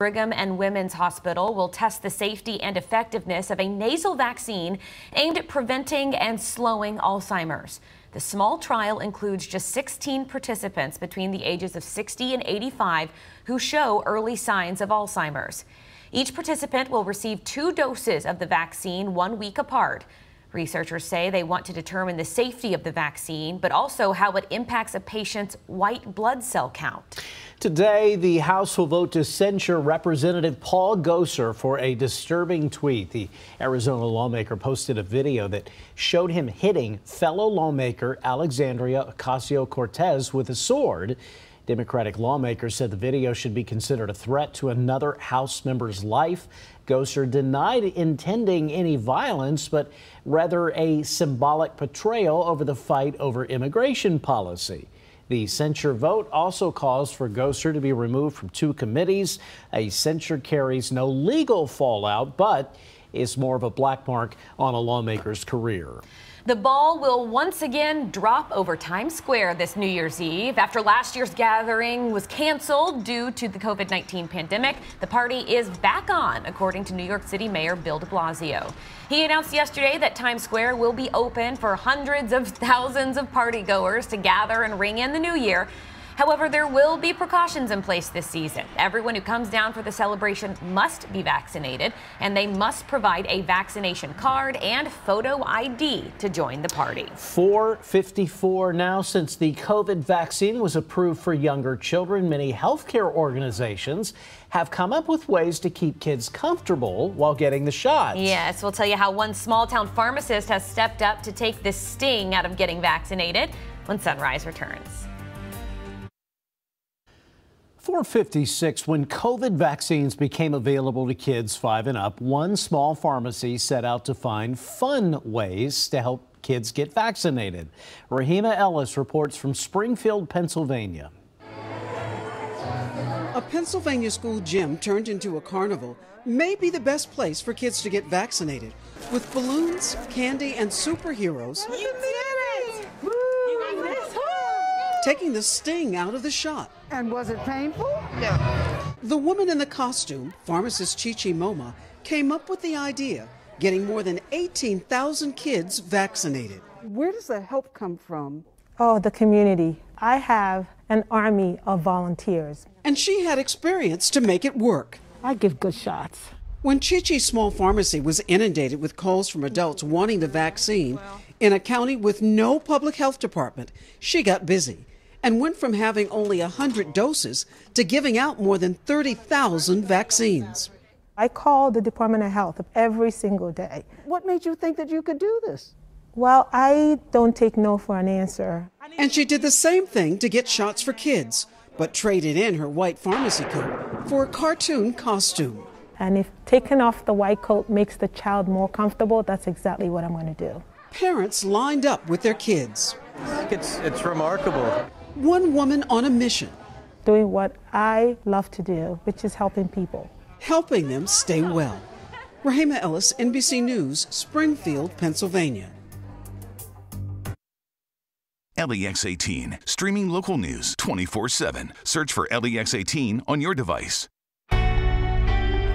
Brigham and Women's Hospital will test the safety and effectiveness of a nasal vaccine aimed at preventing and slowing Alzheimer's. The small trial includes just 16 participants between the ages of 60 and 85 who show early signs of Alzheimer's. Each participant will receive two doses of the vaccine one week apart. Researchers say they want to determine the safety of the vaccine, but also how it impacts a patient's white blood cell count. Today, the House will vote to censure Representative Paul Gosar for a disturbing tweet. The Arizona lawmaker posted a video that showed him hitting fellow lawmaker Alexandria Ocasio Cortez with a sword. Democratic lawmakers said the video should be considered a threat to another House member's life. Gosar denied intending any violence, but rather a symbolic portrayal over the fight over immigration policy. The censure vote also calls for Gosar to be removed from two committees. A censure carries no legal fallout, but is more of a black mark on a lawmaker's career. The ball will once again drop over Times Square this New Year's Eve. After last year's gathering was canceled due to the COVID 19 pandemic, the party is back on, according to New York City Mayor Bill de Blasio. He announced yesterday that Times Square will be open for hundreds of thousands of partygoers to gather and ring in the new year. However, there will be precautions in place this season. Everyone who comes down for the celebration must be vaccinated, and they must provide a vaccination card and photo ID to join the party. 454 now since the COVID vaccine was approved for younger children. Many healthcare organizations have come up with ways to keep kids comfortable while getting the shot. Yes, we'll tell you how one small town pharmacist has stepped up to take the sting out of getting vaccinated when Sunrise returns. 456, when COVID vaccines became available to kids five and up, one small pharmacy set out to find fun ways to help kids get vaccinated. Rehema Ellis reports from Springfield, Pennsylvania. A Pennsylvania school gym turned into a carnival may be the best place for kids to get vaccinated. With balloons, candy, and superheroes. Taking the sting out of the shot. And was it painful? No. The woman in the costume, pharmacist Chichi Moma, came up with the idea, getting more than 18,000 kids vaccinated. Where does the help come from? Oh, the community. I have an army of volunteers. And she had experience to make it work. I give good shots. When Chichi's small pharmacy was inundated with calls from adults wanting the vaccine in a county with no public health department, she got busy and went from having only 100 doses to giving out more than 30,000 vaccines. I call the Department of Health every single day. What made you think that you could do this? Well, I don't take no for an answer. And she did the same thing to get shots for kids, but traded in her white pharmacy coat for a cartoon costume. And if taking off the white coat makes the child more comfortable, that's exactly what I'm going to do. Parents lined up with their kids. It's, it's remarkable. One woman on a mission. Doing what I love to do, which is helping people. Helping them stay well. Rehema Ellis, NBC News, Springfield, Pennsylvania. LEX 18, streaming local news 24 7. Search for LEX 18 on your device.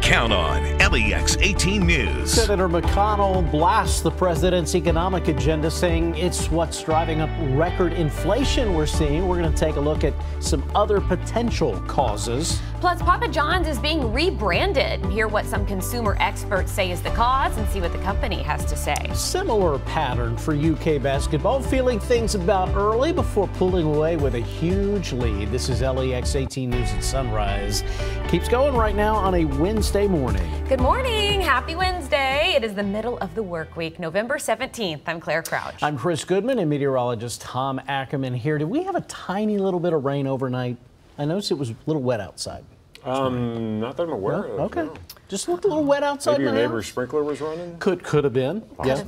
Count on LEX 18 News. Senator McConnell blasts the president's economic agenda, saying it's what's driving up record inflation we're seeing. We're going to take a look at some other potential causes. Plus, Papa John's is being rebranded. Hear what some consumer experts say is the cause and see what the company has to say. Similar pattern for UK basketball, feeling things about early before pulling away with a huge lead. This is LEX 18 News at Sunrise. Keeps going right now on a Wednesday morning. Good morning. Happy Wednesday. It is the middle of the work week, November 17th. I'm Claire Crouch. I'm Chris Goodman and meteorologist Tom Ackerman here. Did we have a tiny little bit of rain overnight? I noticed it was a little wet outside. Um, not that I'm aware No? of. Okay. no. Just looked a little wet outside Maybe your neighbor's house. sprinkler was running. Could could have been. Yeah.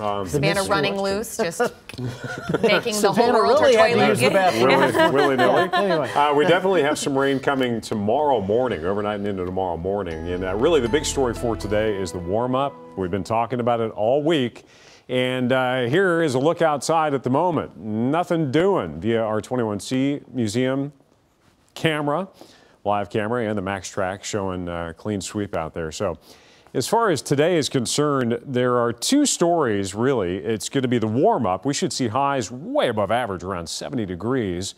Possibility. Um, Savannah running loose, just making the whole world really her had to toilet. use the bathroom. willy nilly. Anyway. Uh, we definitely have some rain coming tomorrow morning, overnight and into tomorrow morning. And uh, really, the big story for today is the warm up. We've been talking about it all week. And uh, here is a look outside at the moment. Nothing doing via our 21C museum camera. live camera and the Max Track showing uh, clean sweep out there. So as far as today is concerned, there are two stories really. It's going to be the warm up. We should see highs way above average, around 70 degrees.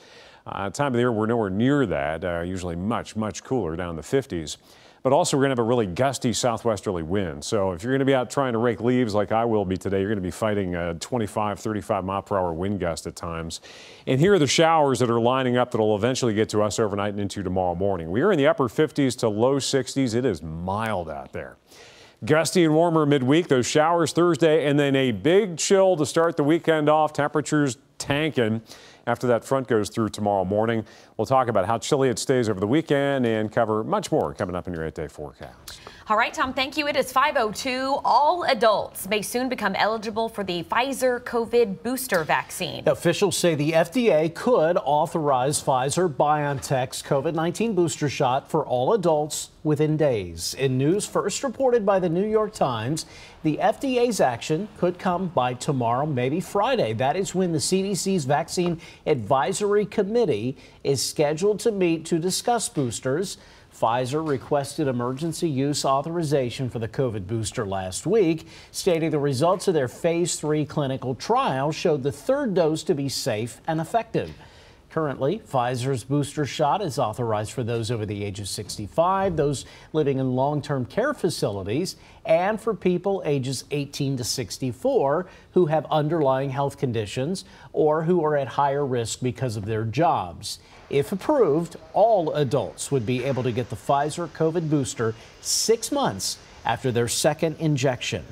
Uh, time of the year, we're nowhere near that, uh, usually much, much cooler down in the 50s. But also, we're going to have a really gusty southwesterly wind. So, if you're going to be out trying to rake leaves like I will be today, you're going to be fighting a 25, 35 mile per hour wind gust at times. And here are the showers that are lining up that will eventually get to us overnight and into tomorrow morning. We are in the upper 50s to low 60s. It is mild out there. Gusty and warmer midweek, those showers Thursday, and then a big chill to start the weekend off. Temperatures tanking after that front goes through tomorrow morning. We'll talk about how chilly it stays over the weekend and cover much more coming up in your eight day forecast. All right, Tom, thank you. It is 502. All adults may soon become eligible for the Pfizer COVID booster vaccine. Officials say the FDA could authorize Pfizer BioNTech's COVID 19 booster shot for all adults within days. In news first reported by the New York Times, the FDA's action could come by tomorrow, maybe Friday. That is when the CDC's Vaccine Advisory Committee is scheduled to meet to discuss boosters. Pfizer requested emergency use authorization for the COVID booster last week, stating the results of their phase three clinical trial showed the third dose to be safe and effective. Currently, Pfizer's booster shot is authorized for those over the age of 65, those living in long term care facilities, and for people ages 18 to 64 who have underlying health conditions or who are at higher risk because of their jobs. If approved, all adults would be able to get the Pfizer COVID booster six months after their second injection.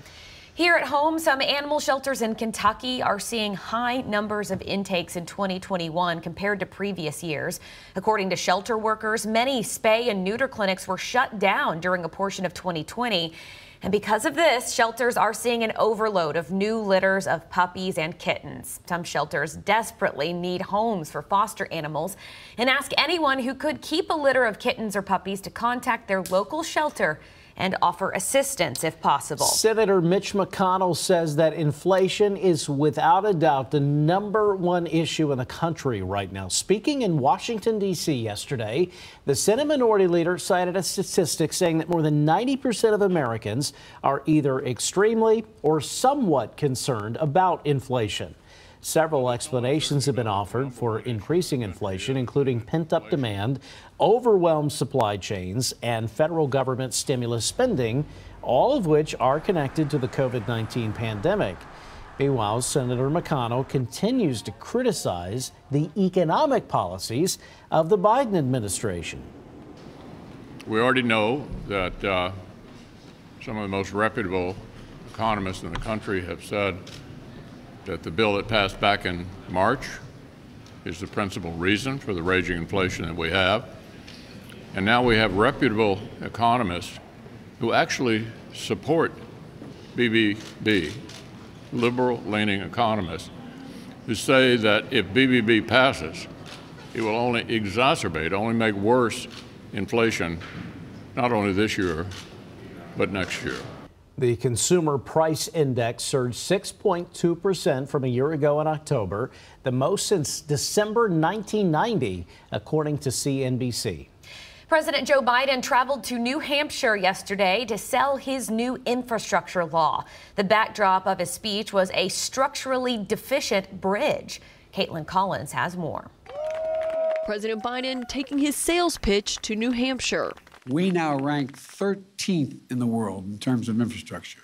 Here at home, some animal shelters in Kentucky are seeing high numbers of intakes in 2021 compared to previous years. According to shelter workers, many spay and neuter clinics were shut down during a portion of 2020. And because of this, shelters are seeing an overload of new litters of puppies and kittens. Some shelters desperately need homes for foster animals and ask anyone who could keep a litter of kittens or puppies to contact their local shelter and offer assistance if possible. Senator Mitch McConnell says that inflation is without a doubt the number one issue in the country right now. Speaking in Washington, D.C. yesterday, the Senate Minority Leader cited a statistic saying that more than 90% of Americans are either extremely or somewhat concerned about inflation. Several explanations have been offered for increasing inflation, including pent up demand, overwhelmed supply chains, and federal government stimulus spending, all of which are connected to the COVID 19 pandemic. Meanwhile, Senator McConnell continues to criticize the economic policies of the Biden administration. We already know that uh, some of the most reputable economists in the country have said that the bill that passed back in March is the principal reason for the raging inflation that we have. And now we have reputable economists who actually support BBB, liberal leaning economists, who say that if BBB passes, it will only exacerbate, only make worse inflation, not only this year, but next year. The Consumer Price Index surged 6.2% from a year ago in October, the most since December 1990, according to CNBC. President Joe Biden traveled to New Hampshire yesterday to sell his new infrastructure law. The backdrop of his speech was a structurally deficient bridge. Kaitlan Collins has more. President Biden taking his sales pitch to New Hampshire. We now rank 13th in the world in terms of infrastructure.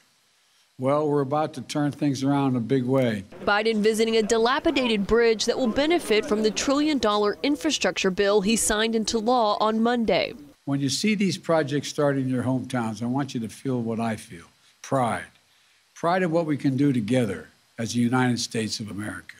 Well, we're about to turn things around in a big way. Biden visiting a dilapidated bridge that will benefit from the trillion dollar infrastructure bill he signed into law on Monday. When you see these projects start in your hometowns, I want you to feel what I feel pride. Pride of what we can do together as the United States of America.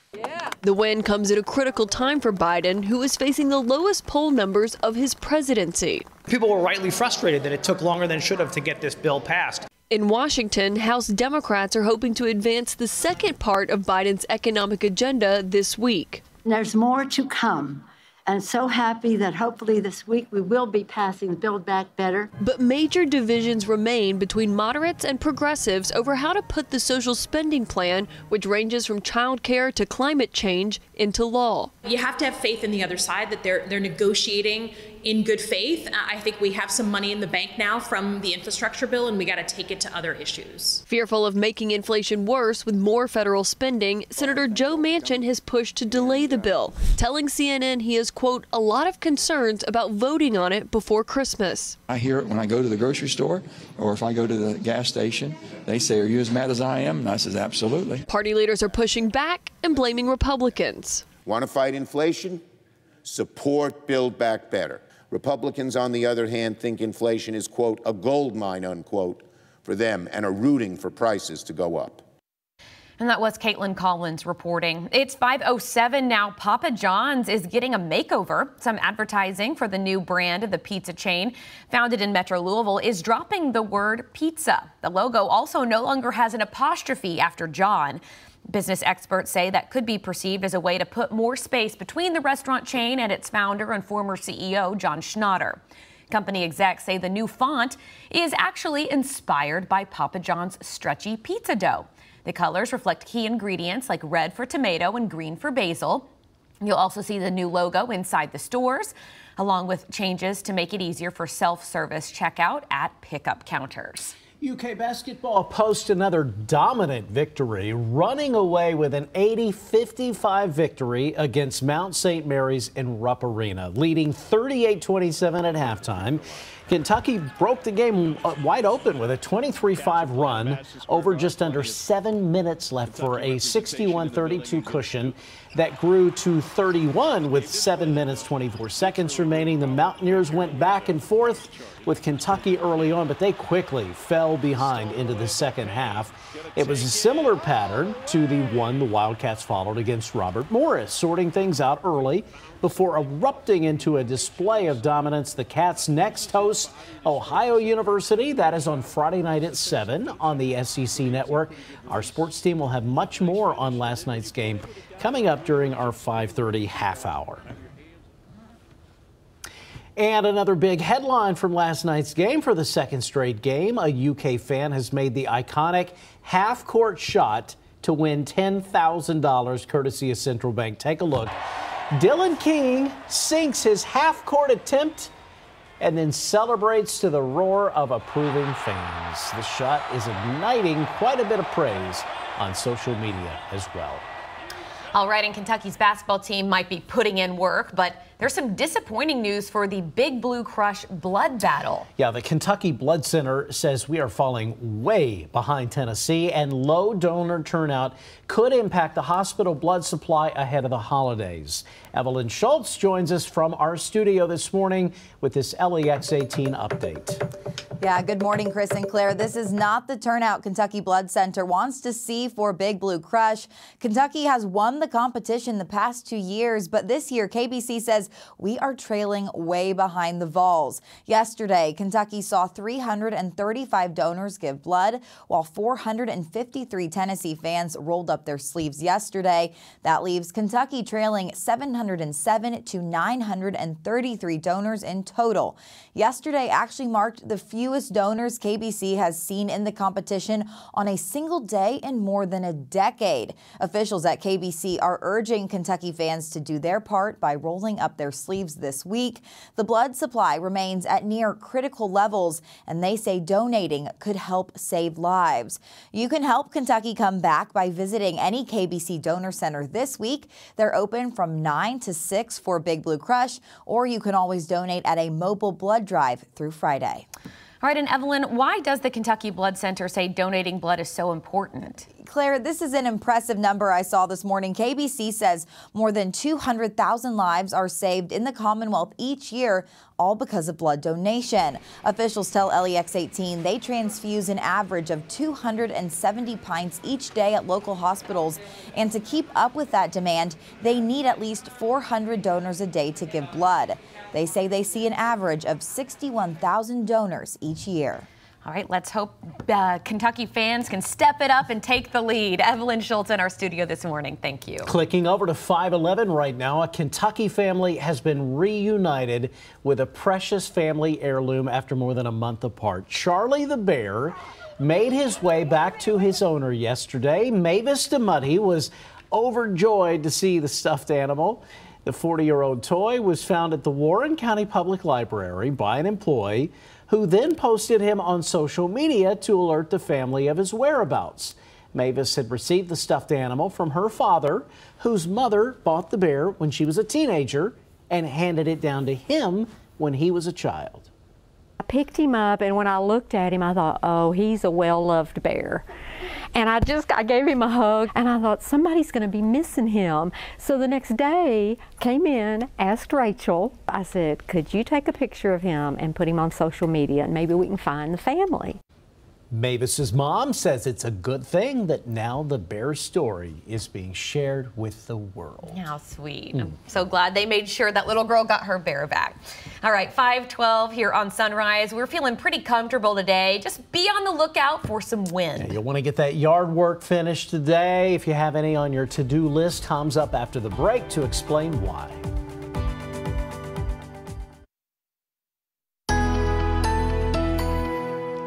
The win comes at a critical time for Biden, who is facing the lowest poll numbers of his presidency. People were rightly frustrated that it took longer than it should have to get this bill passed. In Washington, House Democrats are hoping to advance the second part of Biden's economic agenda this week. There's more to come and so happy that hopefully this week we will be passing Build Back Better. But major divisions remain between moderates and progressives over how to put the social spending plan, which ranges from child care to climate change, into law. You have to have faith in the other side that they're they're negotiating in good faith. I think we have some money in the bank now from the infrastructure bill, and we got to take it to other issues. Fearful of making inflation worse with more federal spending, Senator Joe Manchin has pushed to delay the bill, telling CNN he has, quote, a lot of concerns about voting on it before Christmas. I hear it when I go to the grocery store or if I go to the gas station. They say, Are you as mad as I am? And I says, Absolutely. Party leaders are pushing back and blaming Republicans. Want to fight inflation? Support Build Back Better. Republicans, on the other hand, think inflation is, quote, a gold mine, unquote, for them and are rooting for prices to go up. And that was Kaitlan Collins reporting. It's 507 now. Papa John's is getting a makeover. Some advertising for the new brand of the pizza chain, founded in Metro Louisville, is dropping the word pizza. The logo also no longer has an apostrophe after John. Business experts say that could be perceived as a way to put more space between the restaurant chain and its founder and former CEO, John Schnatter. Company execs say the new font is actually inspired by Papa John's stretchy pizza dough. The colors reflect key ingredients like red for tomato and green for basil. You'll also see the new logo inside the stores, along with changes to make it easier for self service checkout at pickup counters. UK basketball posts another dominant victory, running away with an 80 55 victory against Mount St. Mary's in Rupp Arena, leading 38 27 at halftime. Kentucky broke the game uh, wide open with a 23-5 run over just under seven minutes left for a 61-32 cushion that grew to 31 with seven minutes 24 seconds remaining. The Mountaineers went back and forth with Kentucky early on, but they quickly fell behind into the second half. It was a similar pattern to the one the Wildcats followed against Robert Morris, sorting things out early before erupting into a display of dominance. The Cats next host Ohio University. That is on Friday night at 7 on the SEC network. Our sports team will have much more on last night's game coming up during our 5:30 half hour. And another big headline from last night's game for the second straight game. A UK fan has made the iconic half court shot to win $10,000 courtesy of Central Bank. Take a look. Dylan King sinks his half court attempt and then celebrates to the roar of approving fans. The shot is igniting quite a bit of praise on social media as well. All right, and Kentucky's basketball team might be putting in work, but there's some disappointing news for the Big Blue Crush blood battle. Yeah, the Kentucky Blood Center says we are falling way behind Tennessee, and low donor turnout could impact the hospital blood supply ahead of the holidays. Evelyn Schultz joins us from our studio this morning with this LEX 18 update. Yeah, good morning, Chris and Claire. This is not the turnout Kentucky Blood Center wants to see for Big Blue Crush. Kentucky has won the competition the past two years, but this year KBC says we are trailing way behind the Vols. Yesterday, Kentucky saw 335 donors give blood, while 453 Tennessee fans rolled up their sleeves yesterday. That leaves Kentucky trailing 707 to 933 donors in total. Yesterday actually marked the fewest donors KBC has seen in the competition on a single day in more than a decade. Officials at KBC are urging Kentucky fans to do their part by rolling up their sleeves this week. The blood supply remains at near critical levels, and they say donating could help save lives. You can help Kentucky come back by visiting any KBC donor center this week. They're open from 9 to 6 for Big Blue Crush, or you can always donate at a mobile blood drive through Friday. All right, and Evelyn, why does the Kentucky Blood Center say donating blood is so important? Claire, this is an impressive number I saw this morning. KBC says more than 200,000 lives are saved in the Commonwealth each year, all because of blood donation. Officials tell LEX 18 they transfuse an average of 270 pints each day at local hospitals. And to keep up with that demand, they need at least 400 donors a day to give blood. They say they see an average of 61,000 donors each year. All right, let's hope uh, Kentucky fans can step it up and take the lead. Evelyn Schultz in our studio this morning. Thank you. Clicking over to 511 right now, a Kentucky family has been reunited with a precious family heirloom after more than a month apart. Charlie the bear made his way back to his owner yesterday. Mavis DeMuddy was overjoyed to see the stuffed animal. The 40 year old toy was found at the Warren County Public Library by an employee who then posted him on social media to alert the family of his whereabouts. Mavis had received the stuffed animal from her father, whose mother bought the bear when she was a teenager and handed it down to him when he was a child. I picked him up, and when I looked at him, I thought, oh, he's a well loved bear. And I just, I gave him a hug, and I thought, somebody's going to be missing him. So the next day, came in, asked Rachel, I said, could you take a picture of him and put him on social media, and maybe we can find the family? Mavis's mom says it's a good thing that now the bear story is being shared with the world. How sweet. Mm. I'm so glad they made sure that little girl got her bear back. All right, 512 here on Sunrise. We're feeling pretty comfortable today. Just be on the lookout for some wind. Yeah, you'll want to get that yard work finished today. If you have any on your to-do list, Tom's up after the break to explain why.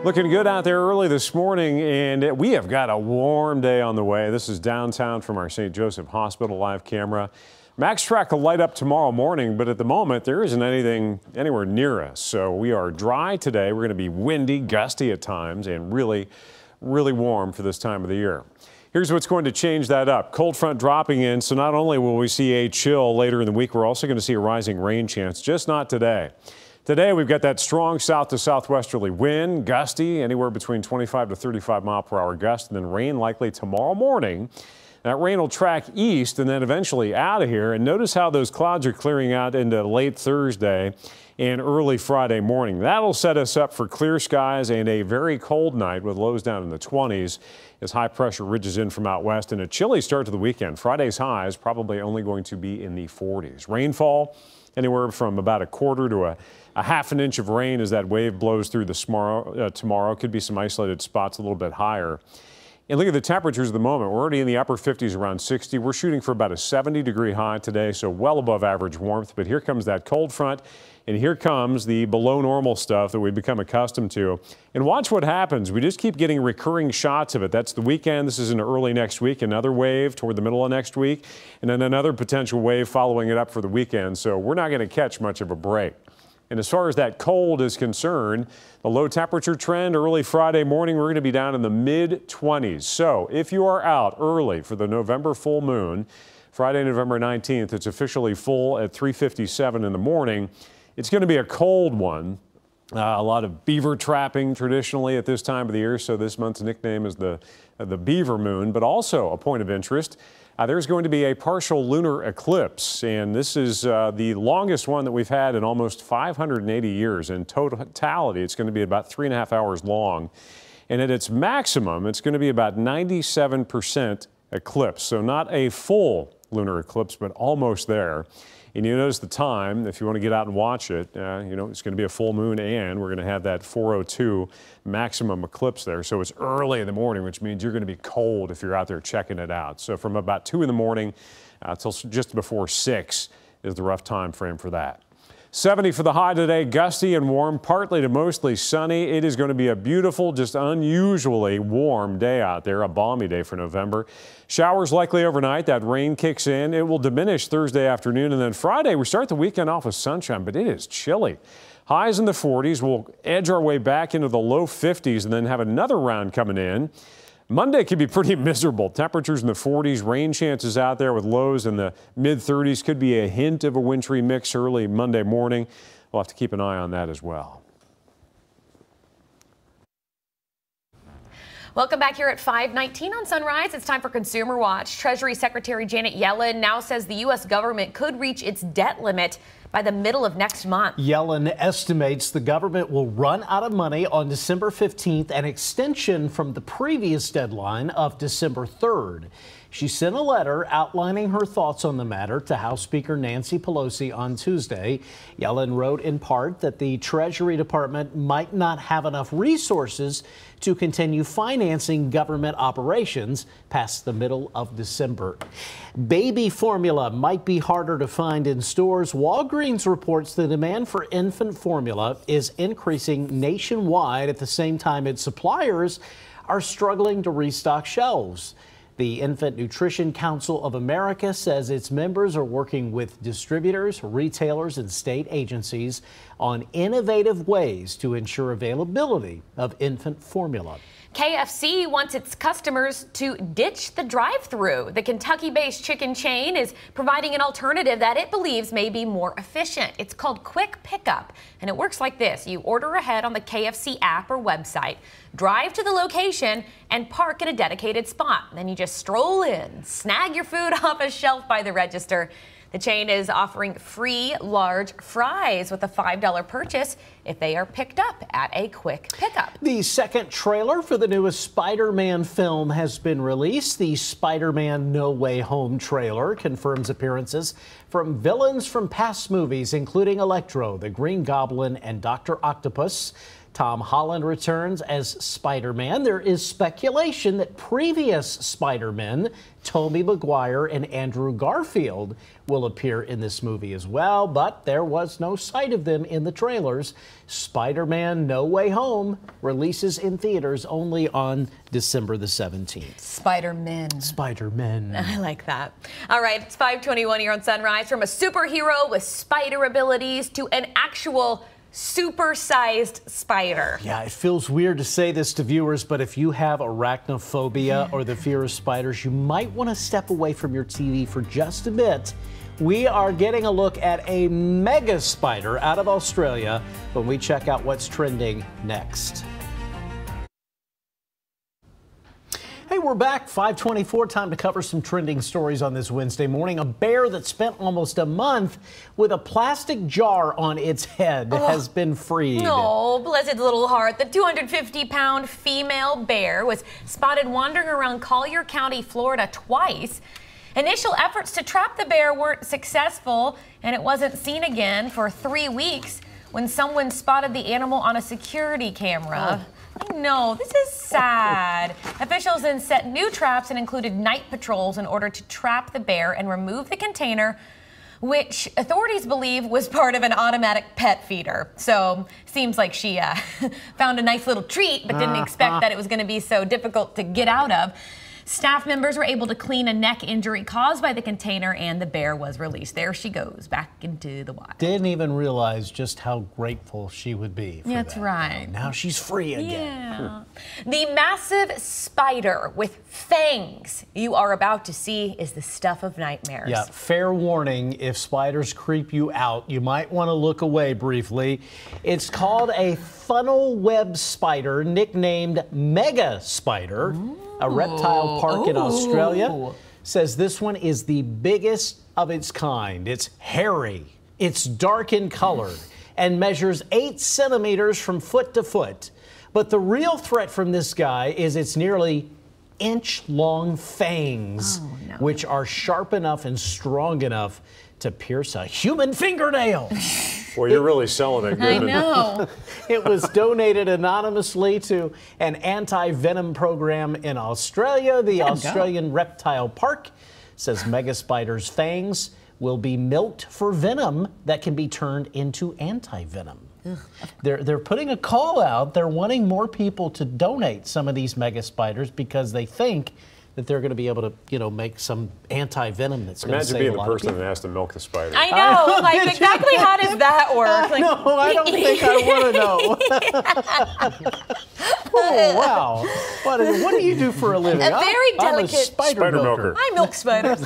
Looking good out there early this morning, and we have got a warm day on the way. This is downtown from our St. Joseph Hospital live camera. Max Track will light up tomorrow morning, but at the moment there isn't anything anywhere near us. So we are dry today. We're going to be windy, gusty at times, and really, really warm for this time of the year. Here's what's going to change that up. Cold front dropping in, so not only will we see a chill later in the week, we're also going to see a rising rain chance, just not today. Today, we've got that strong south to southwesterly wind, gusty, anywhere between 25 to 35 mile per hour gust, and then rain likely tomorrow morning. That rain will track east and then eventually out of here. And notice how those clouds are clearing out into late Thursday and early Friday morning. That'll set us up for clear skies and a very cold night with lows down in the 20s as high pressure ridges in from out west and a chilly start to the weekend. Friday's high is probably only going to be in the 40s. Rainfall anywhere from about a quarter to a a half an inch of rain as that wave blows through tomorrow. Uh, tomorrow could be some isolated spots a little bit higher. And look at the temperatures at the moment. We're already in the upper 50s, around 60. We're shooting for about a 70 degree high today, so well above average warmth. But here comes that cold front, and here comes the below normal stuff that we've become accustomed to. And watch what happens. We just keep getting recurring shots of it. That's the weekend. This is an early next week, another wave toward the middle of next week, and then another potential wave following it up for the weekend. So we're not going to catch much of a break. And as far as that cold is concerned, the low temperature trend early Friday morning, we're going to be down in the mid 20s. So if you are out early for the November full moon, Friday, November 19th, it's officially full at 3:57 in the morning. It's going to be a cold one. Uh, a lot of beaver trapping traditionally at this time of the year, so this month's nickname is the uh, the beaver moon. But also a point of interest. Uh, there's going to be a partial lunar eclipse, and this is uh, the longest one that we've had in almost 580 years. In totality, it's going to be about three and a half hours long. And at its maximum, it's going to be about 97% eclipse. So not a full lunar eclipse, but almost there. And you notice the time, if you want to get out and watch it, uh, you know, it's going to be a full moon and we're going to have that 402 maximum eclipse there. So it's early in the morning, which means you're going to be cold if you're out there checking it out. So from about 2 in the morning uh, till just before 6 is the rough time frame for that. 70 for the high today, gusty and warm, partly to mostly sunny. It is going to be a beautiful, just unusually warm day out there, a balmy day for November. Showers likely overnight. That rain kicks in. It will diminish Thursday afternoon, and then Friday we start the weekend off with sunshine, but it is chilly. Highs in the 40s. We'll edge our way back into the low 50s and then have another round coming in. Monday could be pretty miserable. Temperatures in the 40s, rain chances out there with lows in the mid 30s. Could be a hint of a wintry mix early Monday morning. We'll have to keep an eye on that as well. Welcome back here at 519 on Sunrise. It's time for Consumer Watch. Treasury Secretary Janet Yellen now says the U.S. government could reach its debt limit by the middle of next month. Yellen estimates the government will run out of money on December 15th, an extension from the previous deadline of December 3rd. She sent a letter outlining her thoughts on the matter to House Speaker Nancy Pelosi on Tuesday. Yellen wrote in part that the Treasury Department might not have enough resources to continue financing government operations past the middle of December. Baby formula might be harder to find in stores. Walgreens reports the demand for infant formula is increasing nationwide at the same time its suppliers are struggling to restock shelves. The Infant Nutrition Council of America says its members are working with distributors, retailers, and state agencies on innovative ways to ensure availability of infant formula. KFC wants its customers to ditch the drive through. The Kentucky based chicken chain is providing an alternative that it believes may be more efficient. It's called Quick Pickup, and it works like this you order ahead on the KFC app or website, drive to the location, and park in a dedicated spot. Then you just stroll in, snag your food off a shelf by the register. The chain is offering free large fries with a $5 purchase if they are picked up at a quick pickup. The second trailer for the newest Spider Man film has been released. The Spider Man No Way Home trailer confirms appearances from villains from past movies, including Electro, the Green Goblin, and Dr. Octopus. Tom Holland returns as Spider Man. There is speculation that previous Spider Men, Tobey Maguire and Andrew Garfield, will appear in this movie as well, but there was no sight of them in the trailers. Spider Man No Way Home releases in theaters only on December the 17th. Spider Man. Spider Man. I like that. All right, it's 521 here on Sunrise. From a superhero with spider abilities to an actual super-sized spider. Yeah, it feels weird to say this to viewers, but if you have arachnophobia or the fear of spiders, you might want to step away from your TV for just a bit. We are getting a look at a mega spider out of Australia when we check out what's trending next. Hey, we're back. 524. Time to cover some trending stories on this Wednesday morning. A bear that spent almost a month with a plastic jar on its head oh, has been freed. Oh, blessed little heart. The 250 pound female bear was spotted wandering around Collier County, Florida twice. Initial efforts to trap the bear weren't successful, and it wasn't seen again for three weeks when someone spotted the animal on a security camera. Oh. I know, this is sad. Officials then set new traps and included night patrols in order to trap the bear and remove the container which authorities believe was part of an automatic pet feeder. So seems like she uh, found a nice little treat, but didn't uh-huh. expect that it was going to be so difficult to get out of. Staff members were able to clean a neck injury caused by the container, and the bear was released. There she goes, back into the wild. Didn't even realize just how grateful she would be. That's that. right. Now she's free again. Yeah. the massive spider with fangs you are about to see is the stuff of nightmares. Yeah, fair warning if spiders creep you out, you might want to look away briefly. It's called a funnel web spider, nicknamed Mega Spider. Ooh a reptile park Ooh. in Australia, says this one is the biggest of its kind. It's hairy, it's dark in color, and measures eight centimeters from foot to foot. But the real threat from this guy is its nearly inch long fangs, oh, no. which are sharp enough and strong enough to pierce a human fingernail. Well, you're really selling it. I know. it was donated anonymously to an anti-venom program in Australia. The Australian go. Reptile Park says mega spiders' fangs will be milked for venom that can be turned into anti-venom. They're, they're putting a call out. They're wanting more people to donate some of these mega spiders because they think that they're going to be able to, you know, make some anti-venom that's going to save Imagine being the person that has to milk the spider. I know, like exactly how does that work? Like, no, I don't think I want to know. oh wow! What, what, do you do for a living? A very delicate I'm a spider, spider milker. milker. I milk spiders.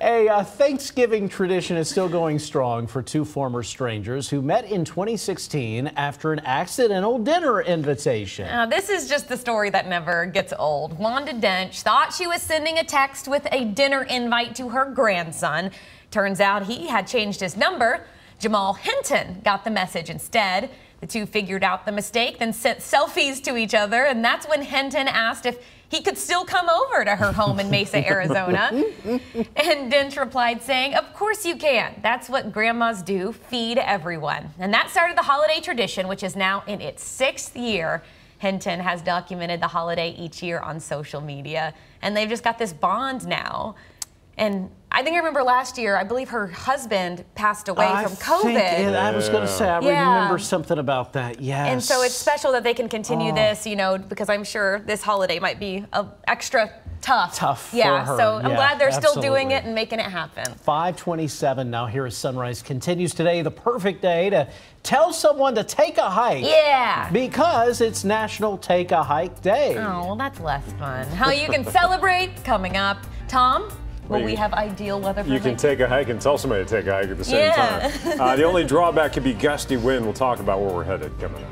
A uh, Thanksgiving tradition is still going strong for two former strangers who met in 2016 after an accidental dinner invitation. Uh, this is just the story that never gets old. Wanda Dench thought she was sending a text with a dinner invite to her grandson. Turns out he had changed his number. Jamal Hinton got the message instead. The two figured out the mistake, then sent selfies to each other, and that's when Hinton asked if he could still come over to her home in Mesa, Arizona. and Dench replied saying, Of course you can. That's what grandmas do, feed everyone. And that started the holiday tradition, which is now in its sixth year. Hinton has documented the holiday each year on social media, and they've just got this bond now. And I think I remember last year, I believe her husband passed away I from COVID. I was going to say, I yeah. remember something about that, yes. And so it's special that they can continue oh. this, you know, because I'm sure this holiday might be an extra tough. Tough Yeah, for her. so I'm Yeah, glad they're still doing it and making it happen. 527 now here as sunrise continues today the perfect day to tell someone to take a hike Yeah. because it's national take a hike day Oh, well, that's less fun. How you can celebrate coming up. Tom, Well, we have ideal weather for You can hike? take a hike and tell somebody to take a hike at the same Yeah. time. Uh, the only drawback could be gusty wind. We'll talk about where we're headed coming up.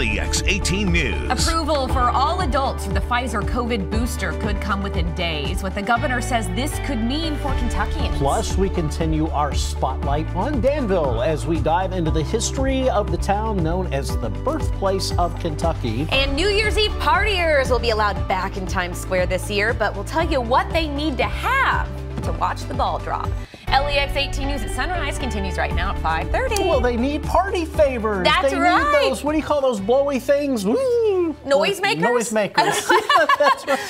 On LEX 18 News. Approval for all adults for the Pfizer COVID booster could come within days. What the governor says this could mean for Kentuckians. Plus, we continue our spotlight on Danville as we dive into the history of the town known as the birthplace of Kentucky. And New Year's Eve partiers will be allowed back in Times Square this year, but we'll tell you what they need to have to watch the ball drop. LEX 18 News at Sunrise continues right now at 5:30. Well, they need party favors. That's they right. Need those, what do you call those blowy things? Woo! Noisemakers? Noisemakers.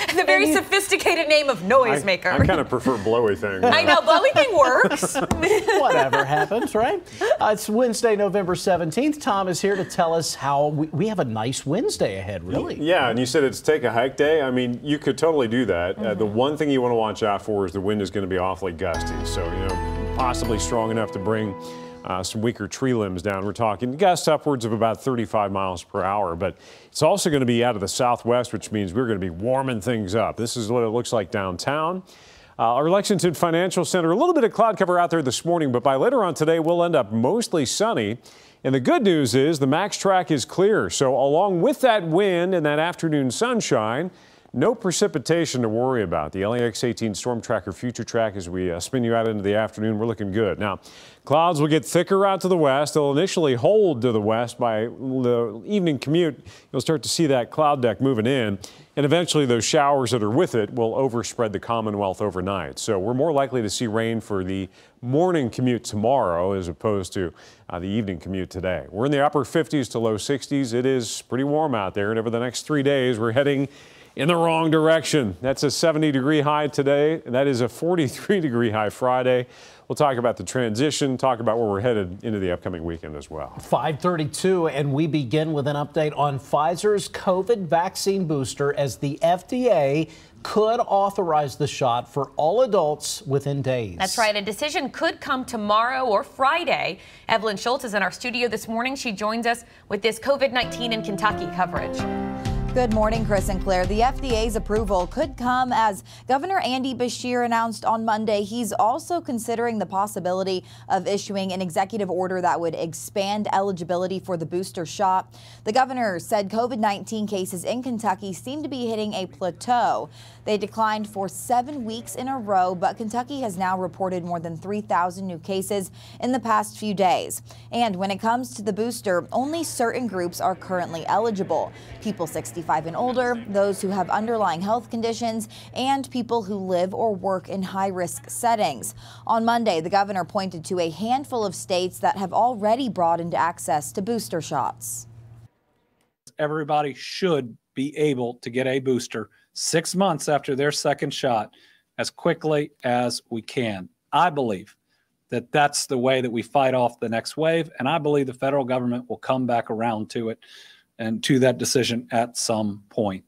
the very sophisticated name of noisemaker. I kind of prefer blowy thing. I know, blowy thing works. Whatever happens, right? Uh, it's Wednesday, November 17th. Tom is here to tell us how we, we have a nice Wednesday ahead, really. Yeah, and you said it's take a hike day. I mean, you could totally do that. Uh, the one thing you want to watch out for is the wind is going to be awfully gusty. So, you know, possibly strong enough to bring uh, some weaker tree limbs down. We're talking gusts upwards of about 35 miles per hour, but it's also going to be out of the southwest, which means we're going to be warming things up. This is what it looks like downtown. Uh, our Lexington Financial Center, a little bit of cloud cover out there this morning, but by later on today, we'll end up mostly sunny. And the good news is the max track is clear. So, along with that wind and that afternoon sunshine, no precipitation to worry about. The LEX 18 Storm Tracker Future Track, as we uh, spin you out into the afternoon, we're looking good. Now, clouds will get thicker out to the west. They'll initially hold to the west by the evening commute. You'll start to see that cloud deck moving in. And eventually, those showers that are with it will overspread the Commonwealth overnight. So, we're more likely to see rain for the morning commute tomorrow as opposed to uh, the evening commute today. We're in the upper 50s to low 60s. It is pretty warm out there. And over the next three days, we're heading in the wrong direction. That's a 70 degree high today. and That is a 43 degree high Friday. We'll talk about the transition, talk about where we're headed into the upcoming weekend as well. 532, and we begin with an update on Pfizer's COVID vaccine booster as the FDA could authorize the shot for all adults within days. That's right. A decision could come tomorrow or Friday. Evelyn Schultz is in our studio this morning. She joins us with this COVID 19 in Kentucky coverage. Good morning, Chris and Claire. The FDA's approval could come as Governor Andy Beshear announced on Monday he's also considering the possibility of issuing an executive order that would expand eligibility for the booster shot. The governor said COVID 19 cases in Kentucky seem to be hitting a plateau. They declined for seven weeks in a row, but Kentucky has now reported more than 3,000 new cases in the past few days. And when it comes to the booster, only certain groups are currently eligible people 65 and older, those who have underlying health conditions, and people who live or work in high risk settings. On Monday, the governor pointed to a handful of states that have already broadened access to booster shots. everybody should be able to get a booster six months after their second shot as quickly as we can. I believe that that's the way that we fight off the next wave. And I believe the federal government will come back around to it and to that decision at some point.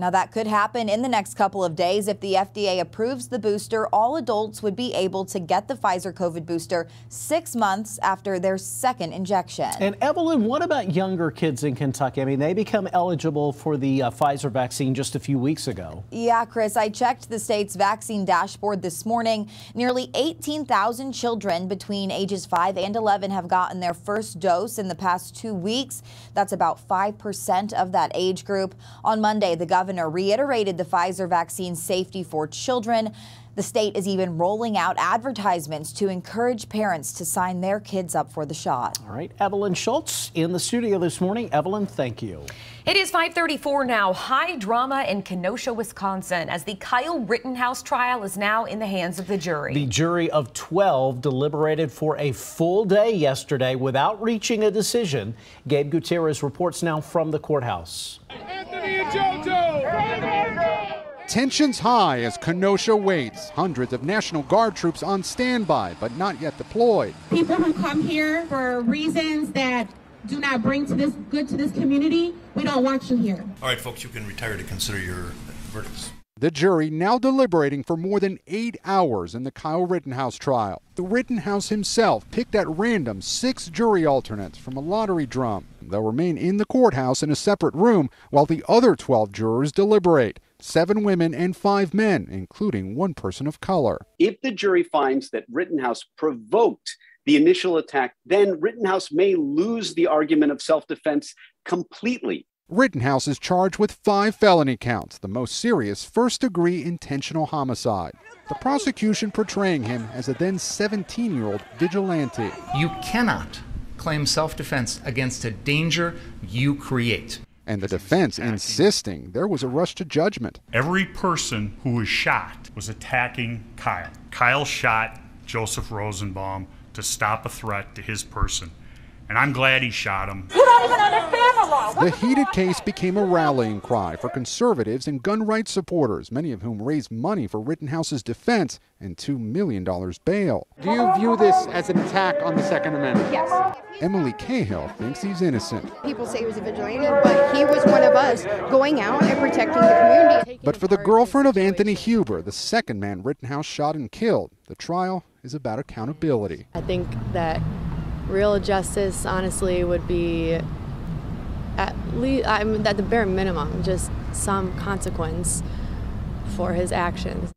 Now, that could happen in the next couple of days. If the FDA approves the booster, all adults would be able to get the Pfizer COVID booster six months after their second injection. And Evelyn, what about younger kids in Kentucky? I mean, they become eligible for the uh, Pfizer vaccine just a few weeks ago. Yeah, Chris, I checked the state's vaccine dashboard this morning. Nearly 18,000 children between ages 5 and 11 have gotten their first dose in the past two weeks. That's about 5% of that age group. On Monday, the governor reiterated the Pfizer vaccine safety for children. The state is even rolling out advertisements to encourage parents to sign their kids up for the shot. All right, Evelyn Schultz in the studio this morning. Evelyn, thank you. It is 534 now. High drama in Kenosha, Wisconsin, as the Kyle Rittenhouse trial is now in the hands of the jury. The jury of 12 deliberated for a full day yesterday without reaching a decision. Gabe Gutierrez reports now from the courthouse. Tensions high as Kenosha waits. Hundreds of National Guard troops on standby, but not yet deployed. People who come here for reasons that do not bring to this good to this community, we don't want you here. All right, folks, you can retire to consider your verdicts. The jury now deliberating for more than eight hours in the Kyle Rittenhouse trial. The Rittenhouse himself picked at random six jury alternates from a lottery drum. They'll remain in the courthouse in a separate room while the other 12 jurors deliberate. Seven women and five men, including one person of color. If the jury finds that Rittenhouse provoked the initial attack, then Rittenhouse may lose the argument of self defense completely. Rittenhouse is charged with five felony counts, the most serious first degree intentional homicide. The prosecution portraying him as a then 17 year old vigilante. You cannot claim self defense against a danger you create. And the defense insisting there was a rush to judgment. Every person who was shot was attacking Kyle. Kyle shot Joseph Rosenbaum to stop a threat to his person. And I'm glad he shot him. You don't even understand the law. The heated case became a rallying cry for conservatives and gun rights supporters, many of whom raised money for Rittenhouse's defense and $2 million bail. Do you view this as an attack on the Second Amendment? Yes. Emily Cahill thinks he's innocent. People say he was a vigilante, but he was one of us going out and protecting the community. But for the girlfriend of Anthony Huber, the second man Rittenhouse shot and killed, the trial is about accountability. I think that real justice, honestly, would be at least, I mean, at the bare minimum, just some consequence for his actions.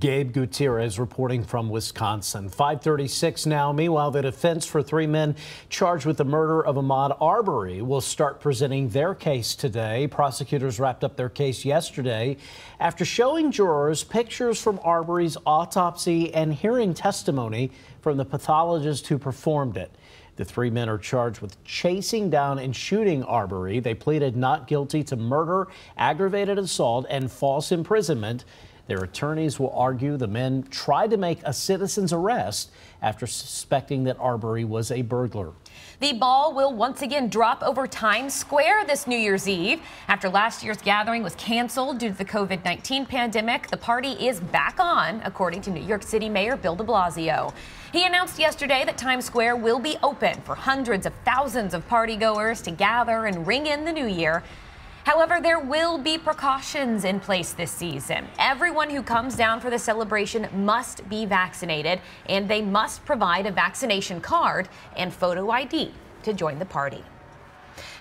Gabe Gutierrez reporting from Wisconsin. 536 now. Meanwhile, the defense for three men charged with the murder of Ahmaud Arbery will start presenting their case today. Prosecutors wrapped up their case yesterday after showing jurors pictures from Arbery's autopsy and hearing testimony from the pathologist who performed it. The three men are charged with chasing down and shooting Arbery. They pleaded not guilty to murder, aggravated assault, and false imprisonment. Their attorneys will argue the men tried to make a citizen's arrest after suspecting that Arbery was a burglar. The ball will once again drop over Times Square this New Year's Eve. After last year's gathering was canceled due to the COVID 19 pandemic, the party is back on, according to New York City Mayor Bill de Blasio. He announced yesterday that Times Square will be open for hundreds of thousands of partygoers to gather and ring in the new year. However, there will be precautions in place this season. Everyone who comes down for the celebration must be vaccinated, and they must provide a vaccination card and photo ID to join the party.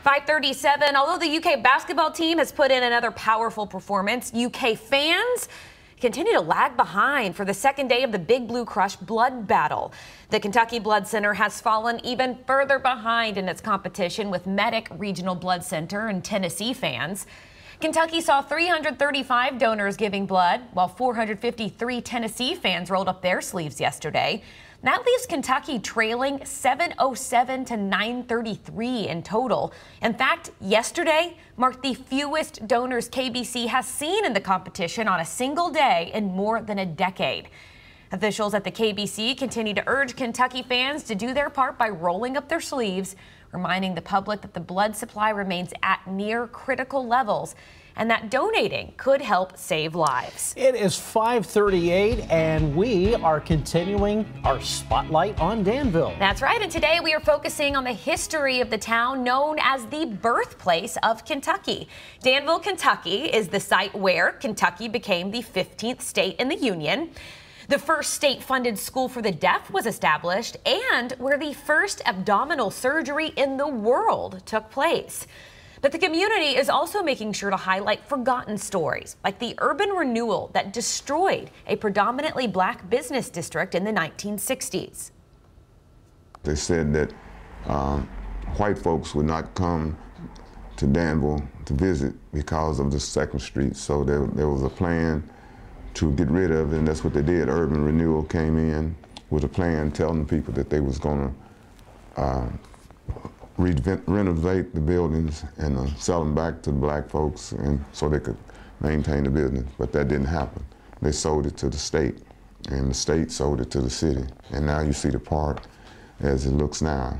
537, although the UK basketball team has put in another powerful performance, UK fans continue to lag behind for the second day of the Big Blue Crush blood battle. The Kentucky Blood Center has fallen even further behind in its competition with Medic Regional Blood Center and Tennessee fans. Kentucky saw 335 donors giving blood, while 453 Tennessee fans rolled up their sleeves yesterday. That leaves Kentucky trailing 707 to 933 in total. In fact, yesterday marked the fewest donors KBC has seen in the competition on a single day in more than a decade. Officials at the KBC continue to urge Kentucky fans to do their part by rolling up their sleeves, reminding the public that the blood supply remains at near critical levels and that donating could help save lives. It is 538 and we are continuing our spotlight on Danville. That's right. And today we are focusing on the history of the town known as the birthplace of Kentucky. Danville, Kentucky is the site where Kentucky became the 15th state in the Union. The first state funded school for the deaf was established and where the first abdominal surgery in the world took place. But the community is also making sure to highlight forgotten stories, like the urban renewal that destroyed a predominantly black business district in the 1960s. They said that um, white folks would not come to Danville to visit because of the Second Street. So there, there was a plan to get rid of it, and that's what they did. Urban Renewal came in with a plan telling people that they was going to uh, renovate the buildings and uh, sell them back to the black folks and so they could maintain the business. But that didn't happen. They sold it to the state, and the state sold it to the city. And now you see the park as it looks now.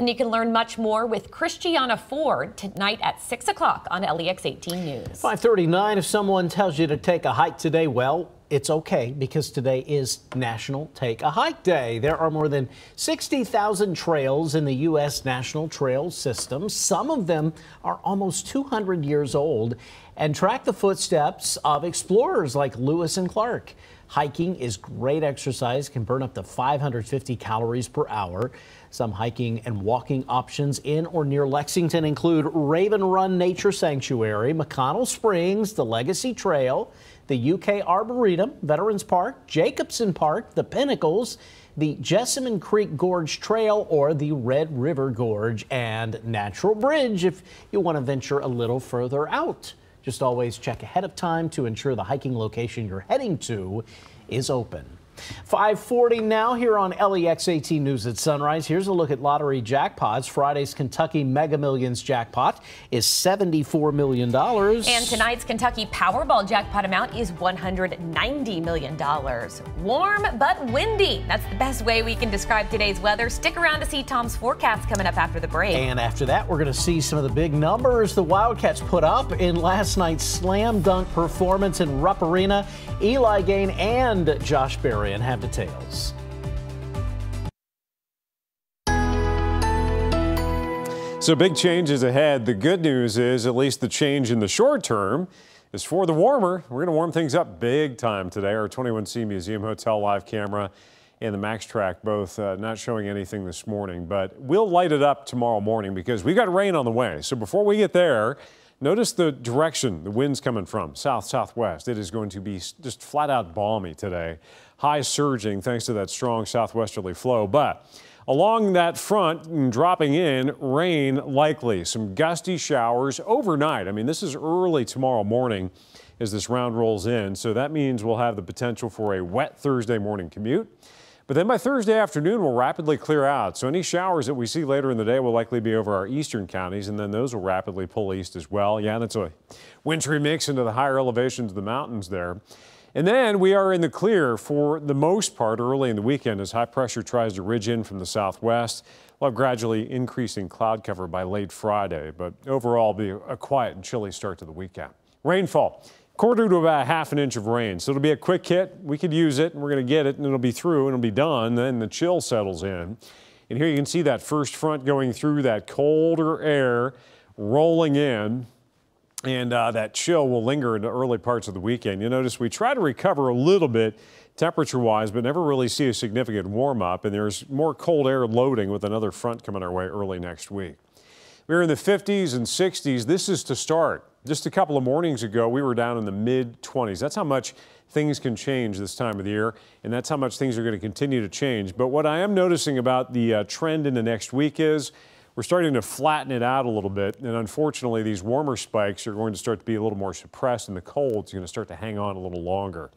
And you can learn much more with Christiana Ford tonight at 6 o'clock on LEX 18 News. 539, if someone tells you to take a hike today, well, it's okay because today is National Take a Hike Day. There are more than 60,000 trails in the U.S. National Trail System. Some of them are almost 200 years old and track the footsteps of explorers like Lewis and Clark. Hiking is great exercise, can burn up to 550 calories per hour. Some hiking and walking options in or near Lexington include Raven Run Nature Sanctuary, McConnell Springs, the Legacy Trail, the UK Arboretum, Veterans Park, Jacobson Park, the Pinnacles, the Jessamine Creek Gorge Trail, or the Red River Gorge and Natural Bridge if you want to venture a little further out. Just always check ahead of time to ensure the hiking location you're heading to is open. 540 now here on LEX 18 News at Sunrise. Here's a look at lottery jackpots. Friday's Kentucky Mega Millions jackpot is $74 million. And tonight's Kentucky Powerball jackpot amount is $190 million. Warm but windy. That's the best way we can describe today's weather. Stick around to see Tom's forecast coming up after the break. And after that, we're going to see some of the big numbers the Wildcats put up in last night's slam dunk performance in Rupp Arena. Eli Gain and Josh Berrien and have details. So big changes ahead. The good news is, at least the change in the short term, is for the warmer. We're going to warm things up big time today. Our 21C Museum Hotel live camera and the Max Track both uh, not showing anything this morning, but we'll light it up tomorrow morning because we got rain on the way. So before we get there, notice the direction the wind's coming from, south southwest. It is going to be just flat out balmy today. High surging thanks to that strong southwesterly flow, but Along that front mm, dropping in, rain likely. Some gusty showers overnight. I mean, this is early tomorrow morning as this round rolls in. So that means we'll have the potential for a wet Thursday morning commute. But then by Thursday afternoon, we'll rapidly clear out. So any showers that we see later in the day will likely be over our eastern counties, and then those will rapidly pull east as well. Yeah, that's a wintry mix into the higher elevations of the mountains there. And then we are in the clear for the most part early in the weekend as high pressure tries to ridge in from the southwest. We'll have gradually increasing cloud cover by late Friday, but overall be a quiet and chilly start to the weekend. Rainfall, quarter to about half an inch of rain. So it'll be a quick hit. We could use it and we're going to get it and it'll be through and it'll be done. Then the chill settles in. And here you can see that first front going through that colder air rolling in and uh, that chill will linger into early parts of the weekend. You notice we try to recover a little bit temperature wise, but never really see a significant warm up. And there's more cold air loading with another front coming our way early next week. We are in the 50s and 60s. This is to start. Just a couple of mornings ago, we were down in the mid 20s. That's how much things can change this time of the year, and that's how much things are going to continue to change. But what I am noticing about the uh, trend in the next week is we're starting to flatten it out a little bit. And unfortunately, these warmer spikes are going to start to be a little more suppressed, and the cold is going to start to hang on a little longer.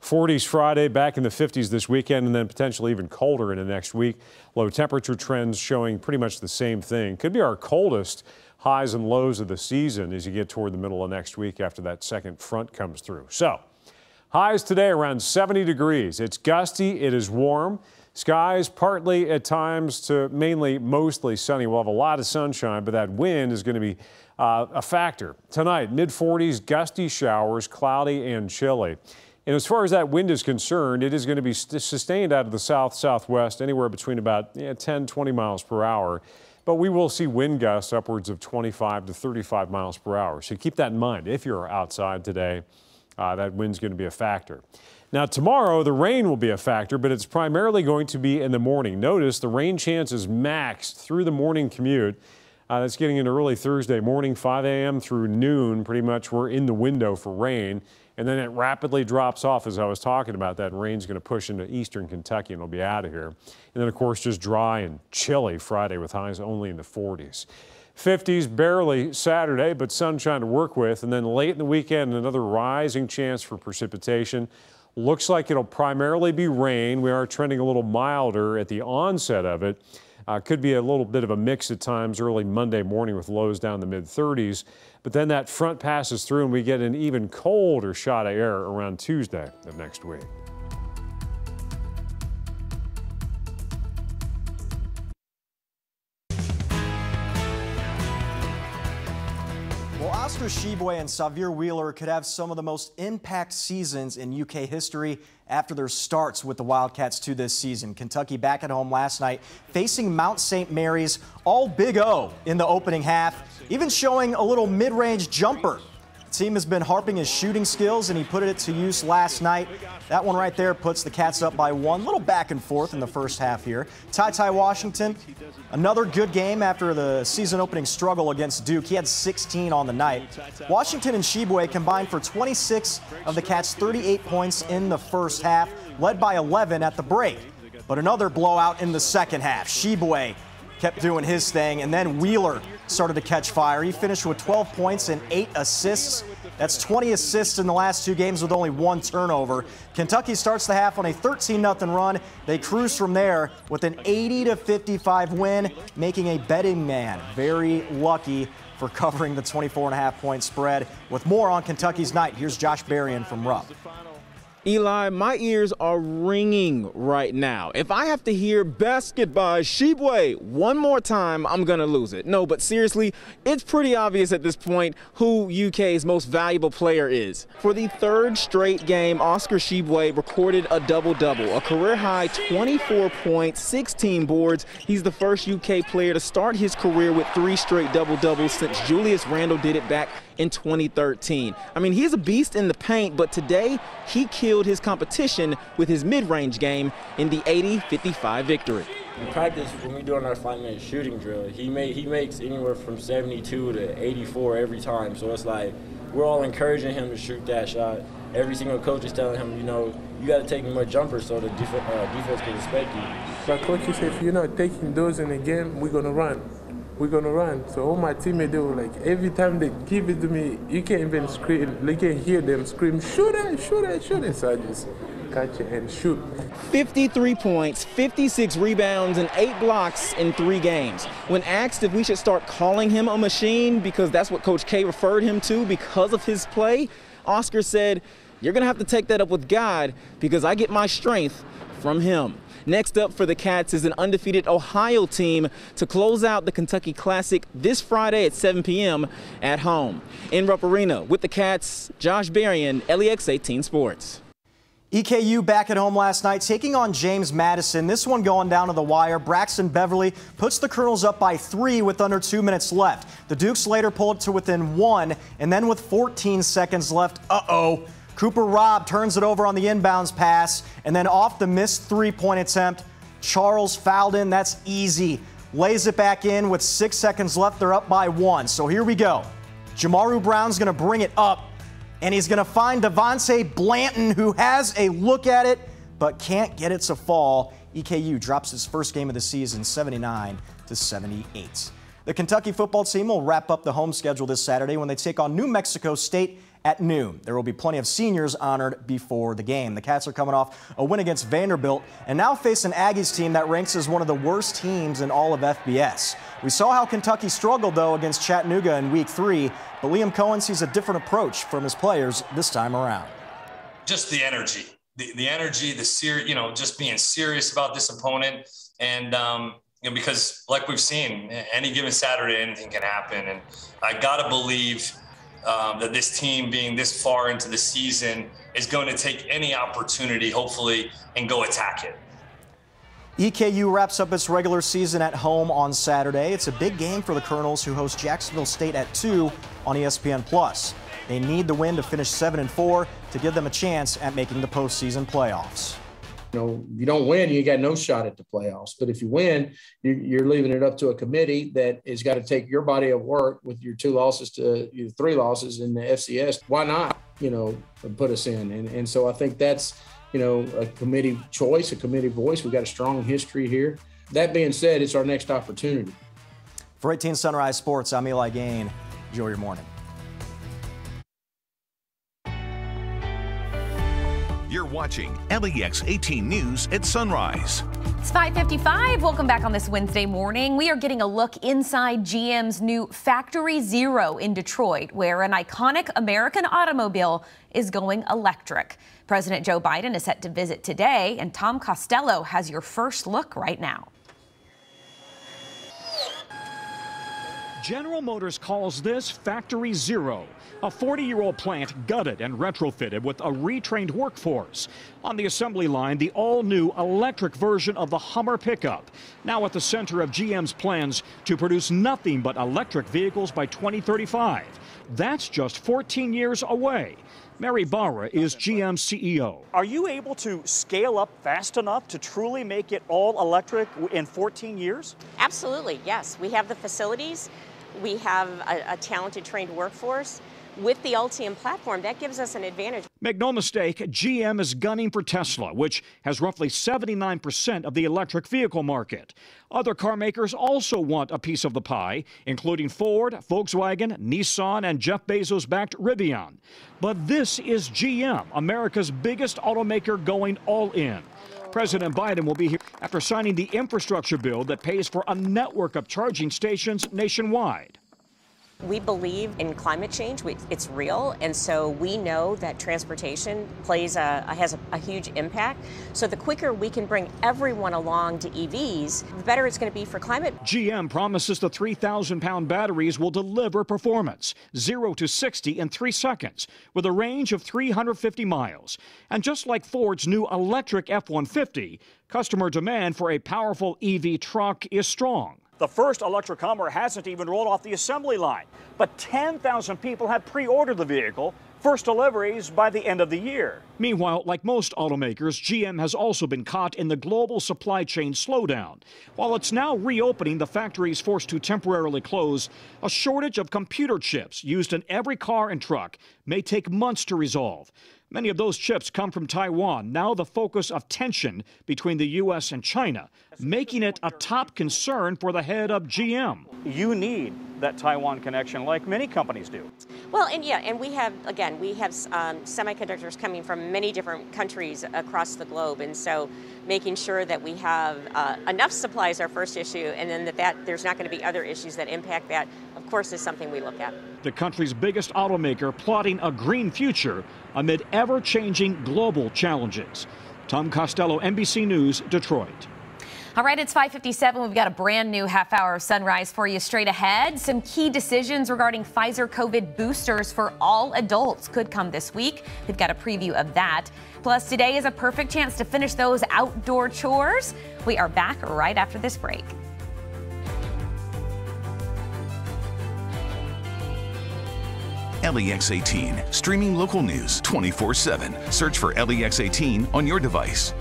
40s Friday, back in the 50s this weekend, and then potentially even colder in the next week. Low temperature trends showing pretty much the same thing. Could be our coldest highs and lows of the season as you get toward the middle of next week after that second front comes through. So, highs today around 70 degrees. It's gusty, it is warm. Skies partly at times to mainly mostly sunny. We'll have a lot of sunshine, but that wind is going to be uh, a factor. Tonight, mid 40s, gusty showers, cloudy and chilly. And as far as that wind is concerned, it is going to be sustained out of the south southwest, anywhere between about yeah, 10, 20 miles per hour. But we will see wind gusts upwards of 25 to 35 miles per hour. So keep that in mind if you're outside today. Uh, that wind's going to be a factor. Now, tomorrow, the rain will be a factor, but it's primarily going to be in the morning. Notice the rain chance is maxed through the morning commute. Uh, that's getting into early Thursday morning, 5 a.m. through noon. Pretty much we're in the window for rain. And then it rapidly drops off as I was talking about that. Rain's going to push into eastern Kentucky and it'll be out of here. And then, of course, just dry and chilly Friday with highs only in the 40s. 50s barely Saturday, but sunshine to work with. And then late in the weekend, another rising chance for precipitation. Looks like it'll primarily be rain. We are trending a little milder at the onset of it. Uh, could be a little bit of a mix at times early Monday morning with lows down the mid 30s. But then that front passes through and we get an even colder shot of air around Tuesday of next week. Oscar Tshiebwe and Sahvir Wheeler could have some of the most impact seasons in UK history after their starts with the Wildcats to this season. Kentucky back at home last night, facing Mount St. Mary's, all Big O in the opening half, even showing a little mid-range jumper Team has been harping his shooting skills, and he put it to use last night. That one right there puts the Cats up by one. Little back and forth in the first half here. Ty Ty Washington, another good game after the season opening struggle against Duke. He had 16 on the night. Washington and Tshiebwe combined for 26 of the Cats' 38 points in the first half, led by 11 at the break. But another blowout in the second half. Tshiebwe kept doing his thing. And then Wheeler started to catch fire. He finished with 12 points and eight assists. That's 20 assists in the last two games with only one turnover. Kentucky starts the half on a 13 0 run. They cruise from there with an 80 55 win, making a betting man very lucky for covering the 24 and a half point spread. With more on Kentucky's night, here's Josh Berrien from Rupp. Eli, my ears are ringing right now. If I have to hear basket by Tshiebwe one more time, I'm going to lose it. No, but seriously, it's pretty obvious at this point who UK's most valuable player is. For the third straight game, Oscar Tshiebwe recorded a double-double, a career-high 24 points, 16 boards. He's the first UK player to start his career with three straight double-doubles since Julius Randle did it back in 2013. I mean, he's a beast in the paint, but today he killed his competition with his mid-range game in the 80-55 victory. In practice, when we're doing our five-minute shooting drill, he make, he makes anywhere from 72 to 84 every time. So it's like we're all encouraging him to shoot that shot. Every single coach is telling him, you know, you got to take more jumpers so the def- uh, defense can respect you. But coach said, if you're not taking those in the game, we're gonna run we're gonna run. So all my teammates, they were like, every time they give it to me, you can't even scream, you can hear them scream, shoot it, shoot it, shoot it. So I just catch it and shoot. 53 points, 56 rebounds, and eight blocks in three games. When asked if we should start calling him a machine because that's what Coach K referred him to because of his play, Oscar said, you're gonna have to take that up with God because I get my strength from him. Next up for the Cats is an undefeated Ohio team to close out the Kentucky Classic this Friday at 7 p.m. at home. In Rupp Arena with the Cats, Josh Berrien, LEX 18 Sports. EKU back at home last night, taking on James Madison. This one going down to the wire. Braxton Beverly puts the Colonels up by three with under two minutes left. The Dukes later pulled it to within one, and then with 14 seconds left, uh-oh, Cooper Robb turns it over on the inbounds pass, and then off the missed three point attempt, Charles Falden, that's easy. Lays it back in with six seconds left. They're up by one. So here we go. Jomaru Brown's going to bring it up, and he's going to find Devontae Blanton, who has a look at it, but can't get it to fall. EKU drops its first game of the season 79 to 78. The Kentucky football team will wrap up the home schedule this Saturday when they take on New Mexico State at noon. There will be plenty of seniors honored before the game. The Cats are coming off a win against Vanderbilt and now face an Aggies team that ranks as one of the worst teams in all of FBS. We saw how Kentucky struggled, though, against Chattanooga in week three, but Liam Coen sees a different approach from his players this time around. Just the energy, the, the energy, the serious, you know, just being serious about this opponent. And, um, you know, because like we've seen, any given Saturday, anything can happen. And I got to believe um, that this team being this far into the season is going to take any opportunity, hopefully, and go attack it. EKU wraps up its regular season at home on Saturday. It's a big game for the Colonels, who host Jacksonville State at 2 on ESPN Plus. They need the win to finish 7 and 4 to give them a chance at making the postseason playoffs. You know, you don't win, you got no shot at the playoffs. But if you win, you're leaving it up to a committee that has got to take your body of work with your two losses to your three losses in the FCS. Why not, you know, put us in? And, and so I think that's, you know, a committee choice, a committee voice. We've got a strong history here. That being said, it's our next opportunity. For 18 Sunrise Sports, I'm Eli Gain. Enjoy your morning. You're watching LEX 18 News at Sunrise. It's 5:55. Welcome back on this Wednesday morning. We are getting a look inside GM's new Factory Zero in Detroit, where an iconic American automobile is going electric. President Joe Biden is set to visit today, and Tom Costello has your first look right now. General Motors calls this Factory Zero, a 40 year old plant gutted and retrofitted with a retrained workforce. On the assembly line, the all new electric version of the Hummer pickup, now at the center of GM's plans to produce nothing but electric vehicles by 2035. That's just 14 years away. Mary Barra is GM CEO. Are you able to scale up fast enough to truly make it all electric in 14 years? Absolutely, yes. We have the facilities, we have a, a talented, trained workforce. With the Ultium platform, that gives us an advantage. Make no mistake, GM is gunning for Tesla, which has roughly 79% of the electric vehicle market. Other car makers also want a piece of the pie, including Ford, Volkswagen, Nissan, and Jeff Bezos backed Rivian. But this is GM, America's biggest automaker, going all in. President Biden will be here after signing the infrastructure bill that pays for a network of charging stations nationwide. We believe in climate change. We, it's real, and so we know that transportation plays a, has a, a, huge impact. So the quicker we can bring everyone along to EVs, the better it's going to be for climate. GM promises the 3,000-pound batteries will deliver performance, 0 to 60 in 3 seconds, with a range of 350 miles. And just like Ford's new electric F-150, customer demand for a powerful EV truck is strong. The first electric Hummer hasn't even rolled off the assembly line, but 10,000 people have pre ordered the vehicle. First deliveries by the end of the year. Meanwhile, like most automakers, GM has also been caught in the global supply chain slowdown. While it's now reopening the factories forced to temporarily close, a shortage of computer chips used in every car and truck may take months to resolve. Many of those chips come from Taiwan, now the focus of tension between the U.S. and China, making it a top concern for the head of GM. You need that Taiwan connection like many companies do. Well, and yeah, and we have, again, we have um, semiconductors coming from many different countries across the globe. And so making sure that we have uh, enough supply is our first issue, and then that, that there's not going to be other issues that impact that, of course, is something we look at. The country's biggest automaker plotting a green future amid ever changing global challenges. Tom Costello, NBC News, Detroit. All right, it's 557. We've got a brand new half hour of sunrise for you straight ahead. Some key decisions regarding Pfizer COVID boosters for all adults could come this week. We've got a preview of that. Plus, today is a perfect chance to finish those outdoor chores. We are back right after this break. LEX 18, streaming local news 24 7. Search for LEX 18 on your device.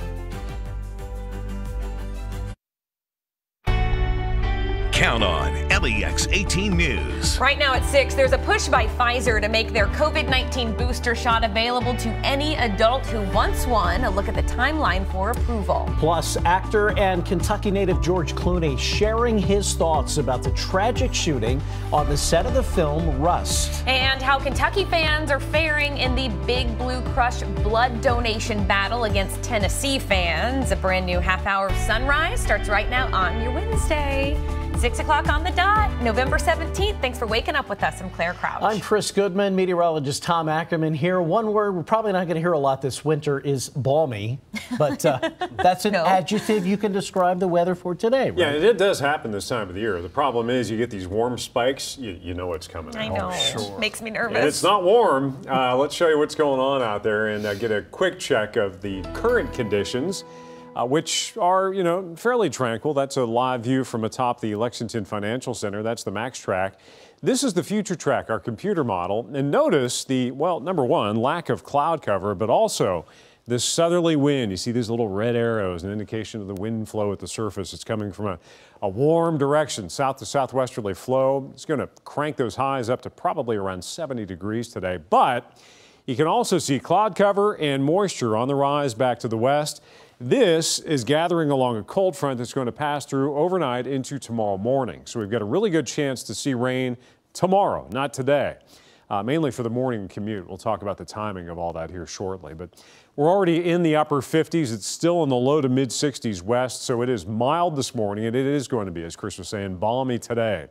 Count on LEX 18 News. Right now at 6, there's a push by Pfizer to make their COVID 19 booster shot available to any adult who wants one. A look at the timeline for approval. Plus, actor and Kentucky native George Clooney sharing his thoughts about the tragic shooting on the set of the film Rust. And how Kentucky fans are faring in the Big Blue Crush blood donation battle against Tennessee fans. A brand new half hour of sunrise starts right now on your Wednesday. 6 o'clock on the dot, November 17th. Thanks for waking up with us. I'm Claire Crouch. I'm Chris Goodman, meteorologist Tom Ackerman here. One word we're probably not going to hear a lot this winter is balmy, but uh, that's an no. adjective you can describe the weather for today, right? Yeah, it does happen this time of the year. The problem is you get these warm spikes, you, you know what's coming. I know. Oh, sure. Makes me nervous. And it's not warm. Uh, let's show you what's going on out there and uh, get a quick check of the current conditions uh, which are, you know, fairly tranquil. That's a live view from atop the Lexington Financial Center. That's the Max Track. This is the future track, our computer model. And notice the, well, number one, lack of cloud cover, but also this southerly wind. You see these little red arrows, an indication of the wind flow at the surface. It's coming from a, a warm direction, south to southwesterly flow. It's going to crank those highs up to probably around 70 degrees today. But you can also see cloud cover and moisture on the rise back to the west. This is gathering along a cold front that's going to pass through overnight into tomorrow morning. So we've got a really good chance to see rain tomorrow, not today. Uh, mainly for the morning commute. We'll talk about the timing of all that here shortly. But we're already in the upper 50s. It's still in the low to mid 60s west, so it is mild this morning, and it is going to be, as Chris was saying, balmy today.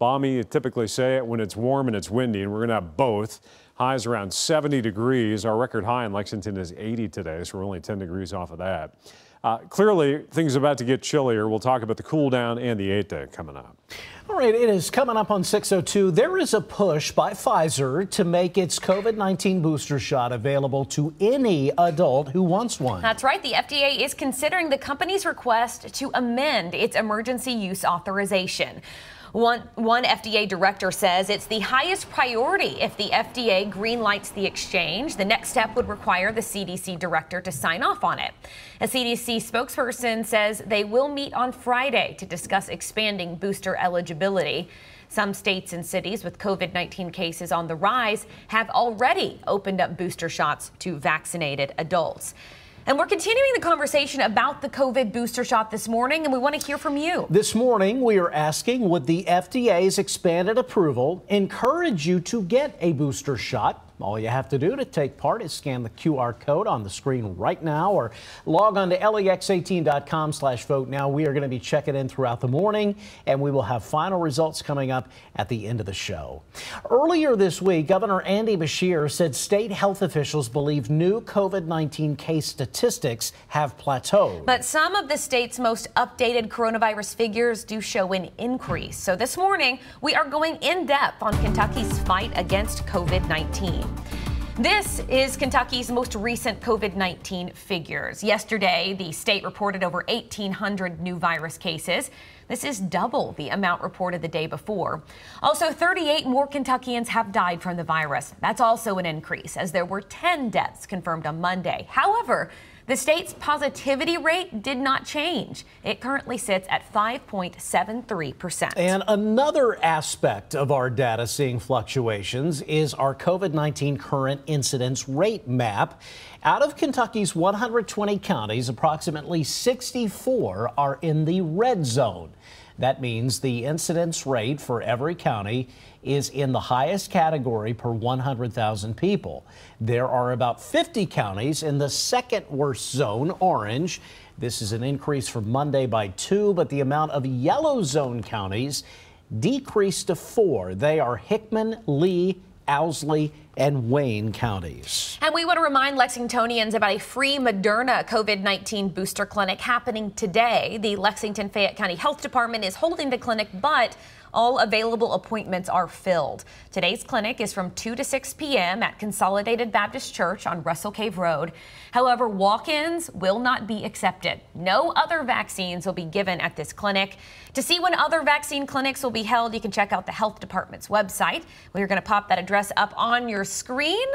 Balmy, you typically say it when it's warm and it's windy, and we're going to have both. Highs around 70 degrees. Our record high in Lexington is 80 today, so we're only 10 degrees off of that. Uh, clearly, things are about to get chillier. We'll talk about the cool down and the eight day coming up. All right, it is coming up on 602. There is a push by Pfizer to make its COVID 19 booster shot available to any adult who wants one. That's right. The FDA is considering the company's request to amend its emergency use authorization. One, one FDA director says it's the highest priority if the FDA greenlights the exchange. The next step would require the CDC director to sign off on it. A CDC spokesperson says they will meet on Friday to discuss expanding booster eligibility. Some states and cities with COVID 19 cases on the rise have already opened up booster shots to vaccinated adults. And we're continuing the conversation about the COVID booster shot this morning, and we want to hear from you. This morning, we are asking would the FDA's expanded approval encourage you to get a booster shot? All you have to do to take part is scan the QR code on the screen right now or log on to lex18.com slash vote now. We are going to be checking in throughout the morning and we will have final results coming up at the end of the show. Earlier this week, Governor Andy Beshear said state health officials believe new COVID-19 case statistics have plateaued. But some of the state's most updated coronavirus figures do show an increase. So this morning, we are going in depth on Kentucky's fight against COVID-19. This is Kentucky's most recent COVID 19 figures. Yesterday, the state reported over 1,800 new virus cases. This is double the amount reported the day before. Also, 38 more Kentuckians have died from the virus. That's also an increase, as there were 10 deaths confirmed on Monday. However, the state's positivity rate did not change. It currently sits at 5.73%. And another aspect of our data seeing fluctuations is our COVID 19 current incidence rate map. Out of Kentucky's 120 counties, approximately 64 are in the red zone. That means the incidence rate for every county is in the highest category per 100,000 people. There are about 50 counties in the second worst zone, orange. This is an increase from Monday by two, but the amount of yellow zone counties decreased to four. They are Hickman, Lee, Owsley, and Wayne counties. And we want to remind Lexingtonians about a free Moderna COVID 19 booster clinic happening today. The Lexington Fayette County Health Department is holding the clinic, but all available appointments are filled. Today's clinic is from 2 to 6 p.m. at Consolidated Baptist Church on Russell Cave Road. However, walk ins will not be accepted. No other vaccines will be given at this clinic. To see when other vaccine clinics will be held, you can check out the health department's website. We're going to pop that address up on your screen.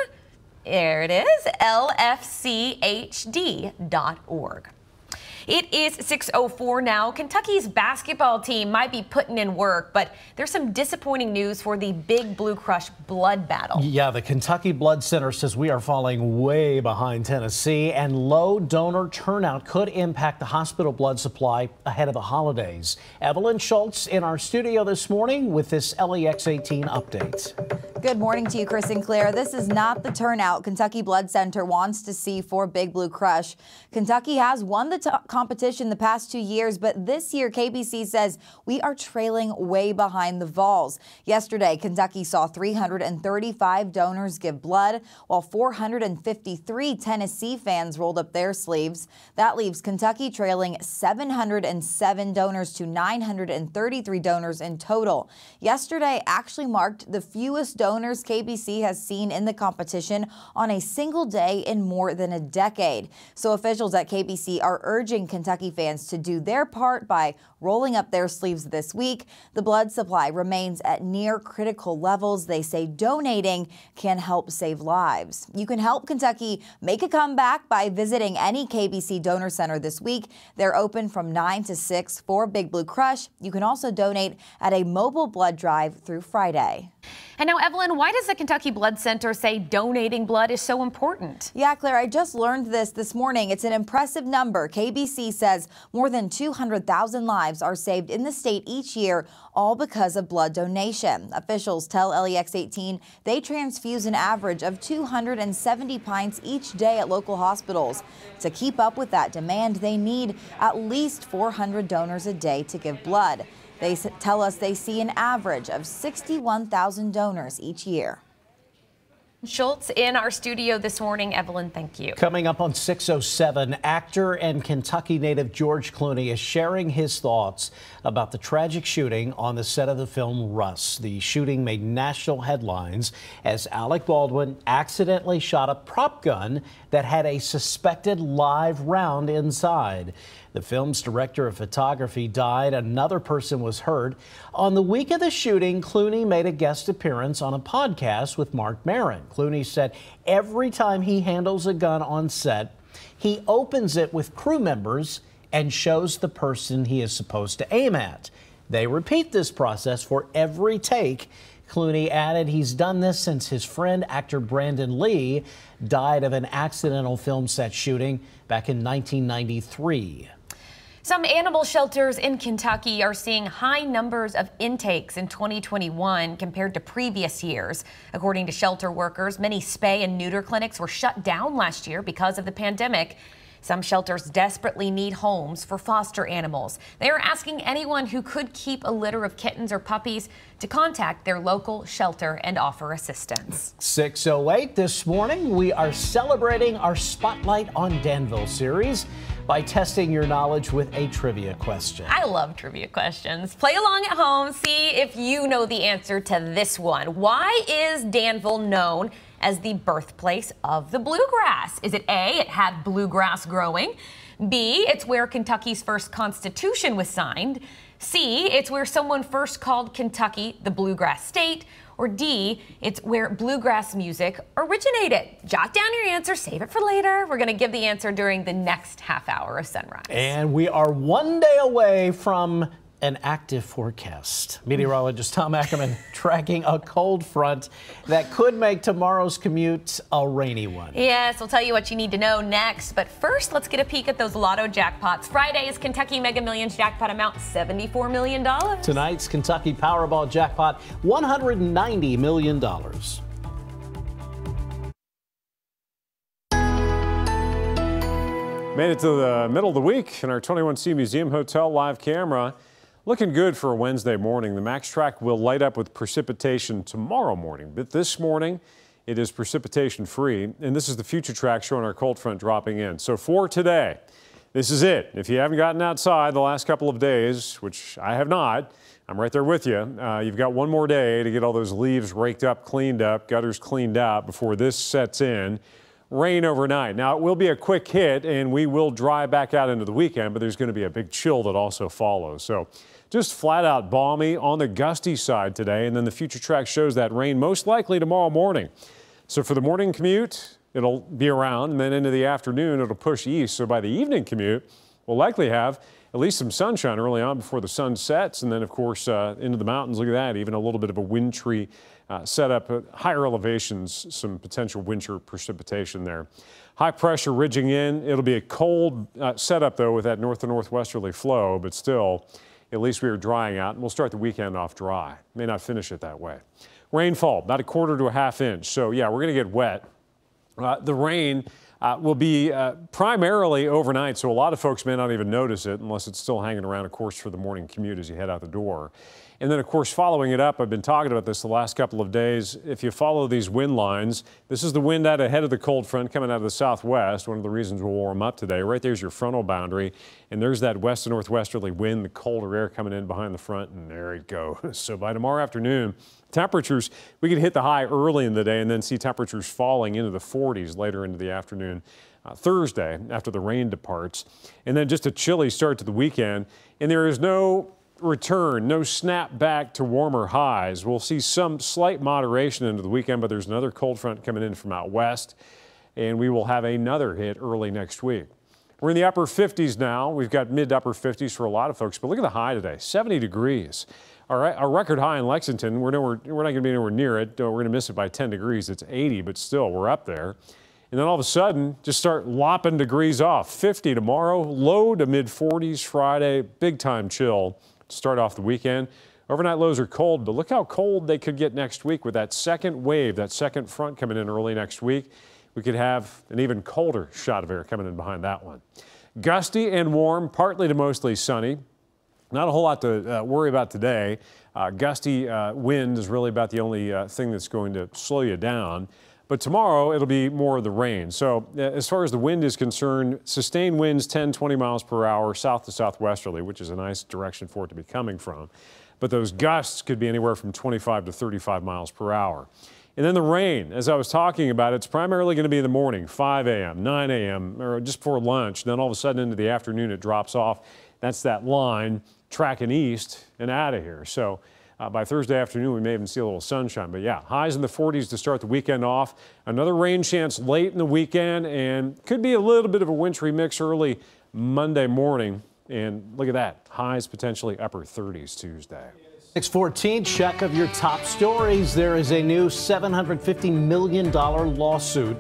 There it is, lfchd.org. It is 6.04 now. Kentucky's basketball team might be putting in work, but there's some disappointing news for the Big Blue Crush blood battle. Yeah, the Kentucky Blood Center says we are falling way behind Tennessee, and low donor turnout could impact the hospital blood supply ahead of the holidays. Evelyn Schultz in our studio this morning with this LEX 18 update. Good morning to you, Chris and Claire. This is not the turnout Kentucky Blood Center wants to see for Big Blue Crush. Kentucky has won the competition the past two years, but this year KBC says we are trailing way behind the Vols. Yesterday, Kentucky saw 335 donors give blood, while 453 Tennessee fans rolled up their sleeves. That leaves Kentucky trailing 707 donors to 933 donors in total. Yesterday actually marked the fewest donors KBC has seen in the competition on a single day in more than a decade. So officials at KBC are urging Kentucky fans to do their part by rolling up their sleeves this week. The blood supply remains at near critical levels. They say donating can help save lives. You can help Kentucky make a comeback by visiting any KBC donor center this week. They're open from 9 to 6 for Big Blue Crush. You can also donate at a mobile blood drive through Friday. And now, Evelyn, why does the Kentucky Blood Center say donating blood is so important? Yeah, Claire, I just learned this this morning. It's an impressive number. KBC says more than 200,000 lives are saved in the state each year, all because of blood donation. Officials tell LEX 18 they transfuse an average of 270 pints each day at local hospitals. To keep up with that demand, they need at least 400 donors a day to give blood. They tell us they see an average of 61,000 donors each year. Schultz in our studio this morning. Evelyn, thank you. Coming up on 607, actor and Kentucky native George Clooney is sharing his thoughts about the tragic shooting on the set of the film Rust. The shooting made national headlines as Alec Baldwin accidentally shot a prop gun that had a suspected live round inside. The film's director of photography died. Another person was hurt. On the week of the shooting, Clooney made a guest appearance on a podcast with Marc Maron. Clooney said every time he handles a gun on set, he opens it with crew members and shows the person he is supposed to aim at. They repeat this process for every take. Clooney added he's done this since his friend, actor Brandon Lee, died of an accidental film set shooting back in 1993. Some animal shelters in Kentucky are seeing high numbers of intakes in 2021 compared to previous years. According to shelter workers, many spay and neuter clinics were shut down last year because of the pandemic. Some shelters desperately need homes for foster animals. They are asking anyone who could keep a litter of kittens or puppies to contact their local shelter and offer assistance. 608 this morning, we are celebrating our Spotlight on Danville series by testing your knowledge with a trivia question. I love trivia questions. Play along at home, see if you know the answer to this one. Why is Danville known as the birthplace of the bluegrass? Is it A, it had bluegrass growing? B, it's where Kentucky's first constitution was signed? C, it's where someone first called Kentucky the bluegrass state? Or D, it's where bluegrass music originated. Jot down your answer, save it for later. We're going to give the answer during the next half hour of Sunrise. And we are one day away from an active forecast. Meteorologist Tom Ackerman tracking a cold front that could make tomorrow's commute a rainy one. Yes, we'll tell you what you need to know next. But first, let's get a peek at those lotto jackpots. Friday's Kentucky Mega Millions jackpot amount $74 million. Tonight's Kentucky Powerball jackpot $190 million. Made it to the middle of the week in our 21C Museum Hotel live camera. Looking good for a Wednesday morning. The max track will light up with precipitation tomorrow morning, but this morning it is precipitation free. And this is the future track showing our cold front dropping in. So for today, this is it. If you haven't gotten outside the last couple of days, which I have not, I'm right there with you. Uh, you've got one more day to get all those leaves raked up, cleaned up, gutters cleaned out before this sets in rain overnight. Now, it will be a quick hit and we will dry back out into the weekend, but there's going to be a big chill that also follows. So just flat out balmy on the gusty side today. And then the future track shows that rain most likely tomorrow morning. So for the morning commute, it'll be around and then into the afternoon, it'll push east. So by the evening commute, we'll likely have at least some sunshine early on before the sun sets. And then, of course, uh, into the mountains, look at that, even a little bit of a wintry uh, setup at higher elevations, some potential winter precipitation there. High pressure ridging in. It'll be a cold uh, setup, though, with that north to northwesterly flow, but still, at least we are drying out. And we'll start the weekend off dry. May not finish it that way. Rainfall, about a quarter to a half inch. So, yeah, we're going to get wet. Uh, the rain uh, will be uh, primarily overnight, so a lot of folks may not even notice it unless it's still hanging around, of course, for the morning commute as you head out the door. And then, of course, following it up, I've been talking about this the last couple of days. If you follow these wind lines, this is the wind out ahead of the cold front coming out of the southwest. One of the reasons we'll warm up today. Right there's your frontal boundary, and there's that west to northwesterly wind, the colder air coming in behind the front, and there it goes. So by tomorrow afternoon, temperatures, we could hit the high early in the day and then see temperatures falling into the 40s later into the afternoon. Uh, Thursday after the rain departs. And then just a chilly start to the weekend. And there is no return, no snap back to warmer highs. We'll see some slight moderation into the weekend, but there's another cold front coming in from out west, and we will have another hit early next week. We're in the upper 50s now. We've got mid upper 50s for a lot of folks, but look at the high today 70 degrees. Our, our record high in Lexington, we're, nowhere, we're not going to be anywhere near it. We're going to miss it by 10 degrees. It's 80, but still, we're up there. And then all of a sudden, just start lopping degrees off. 50 tomorrow, low to mid 40s Friday, big time chill to start off the weekend. Overnight lows are cold, but look how cold they could get next week with that second wave, that second front coming in early next week. We could have an even colder shot of air coming in behind that one. Gusty and warm, partly to mostly sunny. Not a whole lot to uh, worry about today. Uh, gusty uh, wind is really about the only uh, thing that's going to slow you down. But tomorrow, it'll be more of the rain. So, uh, as far as the wind is concerned, sustained winds 10, 20 miles per hour, south to southwesterly, which is a nice direction for it to be coming from. But those gusts could be anywhere from 25 to 35 miles per hour. And then the rain, as I was talking about, it's primarily going to be in the morning, 5 a.m., 9 a.m., or just before lunch. Then all of a sudden into the afternoon, it drops off. That's that line tracking east and out of here. So uh, by Thursday afternoon, we may even see a little sunshine. But yeah, highs in the 40s to start the weekend off. Another rain chance late in the weekend, and could be a little bit of a wintry mix early Monday morning. And look at that, highs potentially upper 30s Tuesday. 614, check of your top stories. There is a new $750 million lawsuit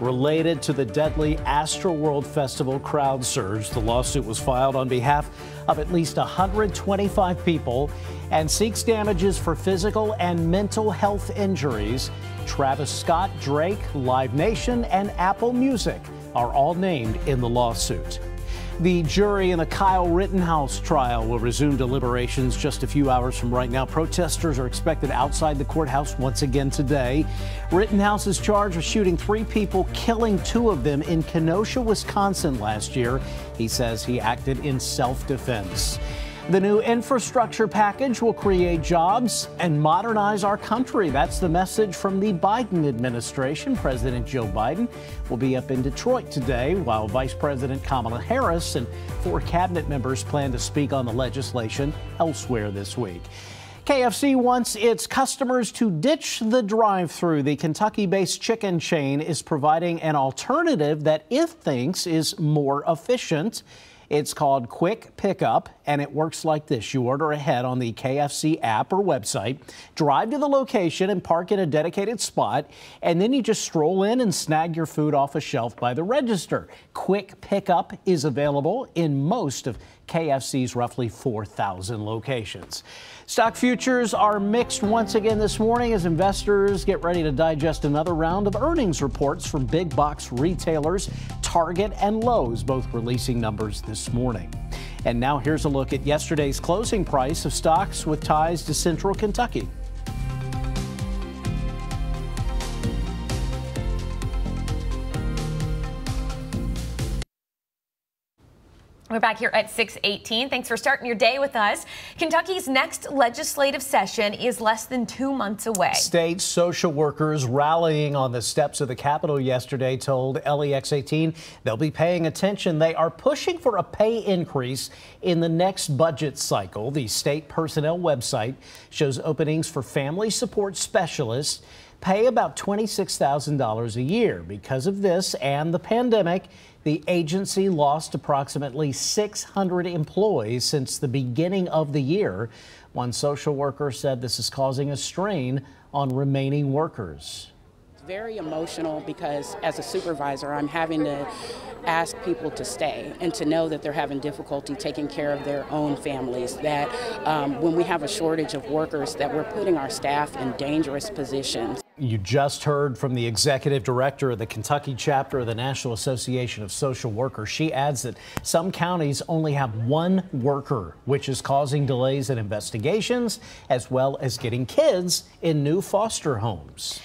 related to the deadly Astroworld Festival crowd surge. The lawsuit was filed on behalf of at least 125 people and seeks damages for physical and mental health injuries. Travis Scott, Drake, Live Nation, and Apple Music are all named in the lawsuit. The jury in the Kyle Rittenhouse trial will resume deliberations just a few hours from right now. Protesters are expected outside the courthouse once again today. Rittenhouse is charged with shooting three people, killing two of them in Kenosha, Wisconsin last year. He says he acted in self defense. The new infrastructure package will create jobs and modernize our country. That's the message from the Biden administration. President Joe Biden will be up in Detroit today, while Vice President Kamala Harris and four cabinet members plan to speak on the legislation elsewhere this week. KFC wants its customers to ditch the drive through. The Kentucky based chicken chain is providing an alternative that it thinks is more efficient. It's called Quick Pickup, and it works like this. You order ahead on the KFC app or website, drive to the location and park in a dedicated spot, and then you just stroll in and snag your food off a shelf by the register. Quick Pickup is available in most of KFC's roughly 4,000 locations. Stock futures are mixed once again this morning as investors get ready to digest another round of earnings reports from big box retailers Target and Lowe's, both releasing numbers this morning. And now here's a look at yesterday's closing price of stocks with ties to Central Kentucky. We're back here at 618. Thanks for starting your day with us. Kentucky's next legislative session is less than two months away. State social workers rallying on the steps of the Capitol yesterday told LEX 18 they'll be paying attention. They are pushing for a pay increase in the next budget cycle. The state personnel website shows openings for family support specialists pay about $26,000 a year. Because of this and the pandemic, the agency lost approximately 600 employees since the beginning of the year. One social worker said this is causing a strain on remaining workers. It's very emotional because as a supervisor, I'm having to ask people to stay and to know that they're having difficulty taking care of their own families. That um, when we have a shortage of workers, that we're putting our staff in dangerous positions. You just heard from the executive director of the Kentucky chapter of the National Association of Social Workers. She adds that some counties only have one worker, which is causing delays in investigations as well as getting kids in new foster homes.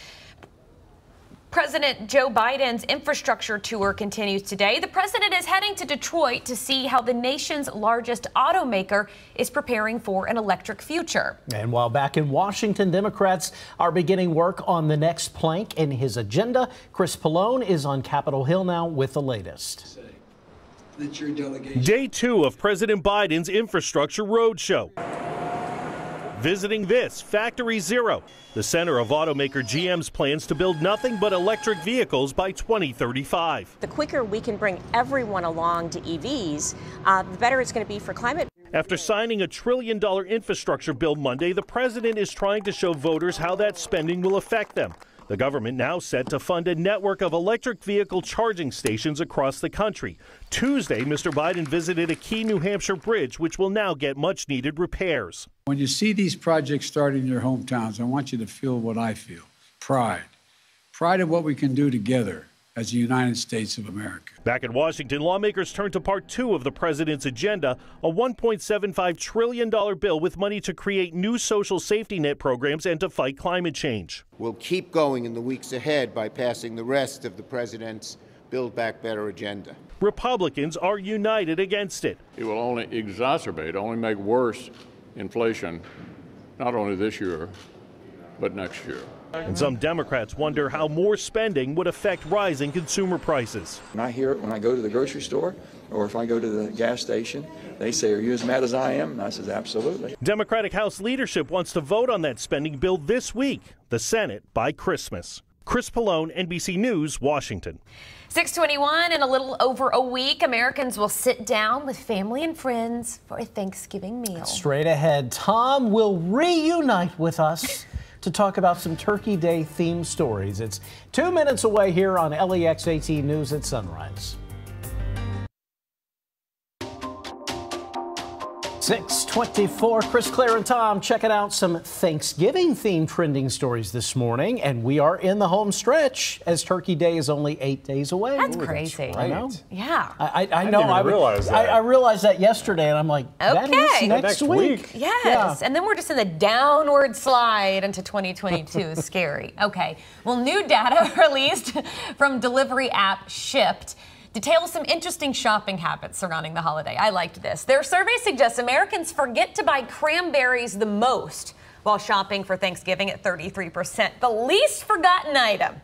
President Joe Biden's infrastructure tour continues today. The president is heading to Detroit to see how the nation's largest automaker is preparing for an electric future. And while back in Washington, Democrats are beginning work on the next plank in his agenda. Chris Pollone is on Capitol Hill now with the latest. Day two of President Biden's infrastructure roadshow visiting this Factory Zero, the center of automaker GM's plans to build nothing but electric vehicles by 2035. The quicker we can bring everyone along to EVs, uh, the better it's going to be for climate. After signing a trillion dollar infrastructure bill Monday, the president is trying to show voters how that spending will affect them. The government now set to fund a network of electric vehicle charging stations across the country. Tuesday, Mr. Biden visited a key New Hampshire bridge, which will now get much needed repairs. When you see these projects start in your hometowns, I want you to feel what I feel pride. Pride of what we can do together as the United States of America. Back in Washington, lawmakers turned to part two of the president's agenda a $1.75 trillion bill with money to create new social safety net programs and to fight climate change. We'll keep going in the weeks ahead by passing the rest of the president's Build Back Better agenda. Republicans are united against it. It will only exacerbate, only make worse inflation, not only this year, but next year. And some Democrats wonder how more spending would affect rising consumer prices. When I hear it when I go to the grocery store or if I go to the gas station, they say, Are you as mad as I am? And I says, Absolutely. Democratic House leadership wants to vote on that spending bill this week, the Senate by Christmas. Chris Pollone, NBC News, Washington. 621 in a little over a week, Americans will sit down with family and friends for a Thanksgiving meal. Straight ahead, Tom will reunite with us to talk about some Turkey Day themed stories. It's two minutes away here on LEX 18 News at Sunrise. 624, Chris, Claire, and Tom checking out some Thanksgiving themed trending stories this morning. And we are in the home stretch as Turkey Day is only eight days away. That's Ooh, crazy. right. I know. Yeah. I, I, I I know. didn't even would- realize I, that. I realized that yesterday, and I'm like, that is Okay. next, Next week. week. Yes. Yeah. And then we're just in the downward slide into 2022. Scary. Okay. Well, new data released from delivery app Shipt details some interesting shopping habits surrounding the holiday. I liked this. Their survey suggests Americans forget to buy cranberries the most while shopping for Thanksgiving at 33%. The least forgotten item.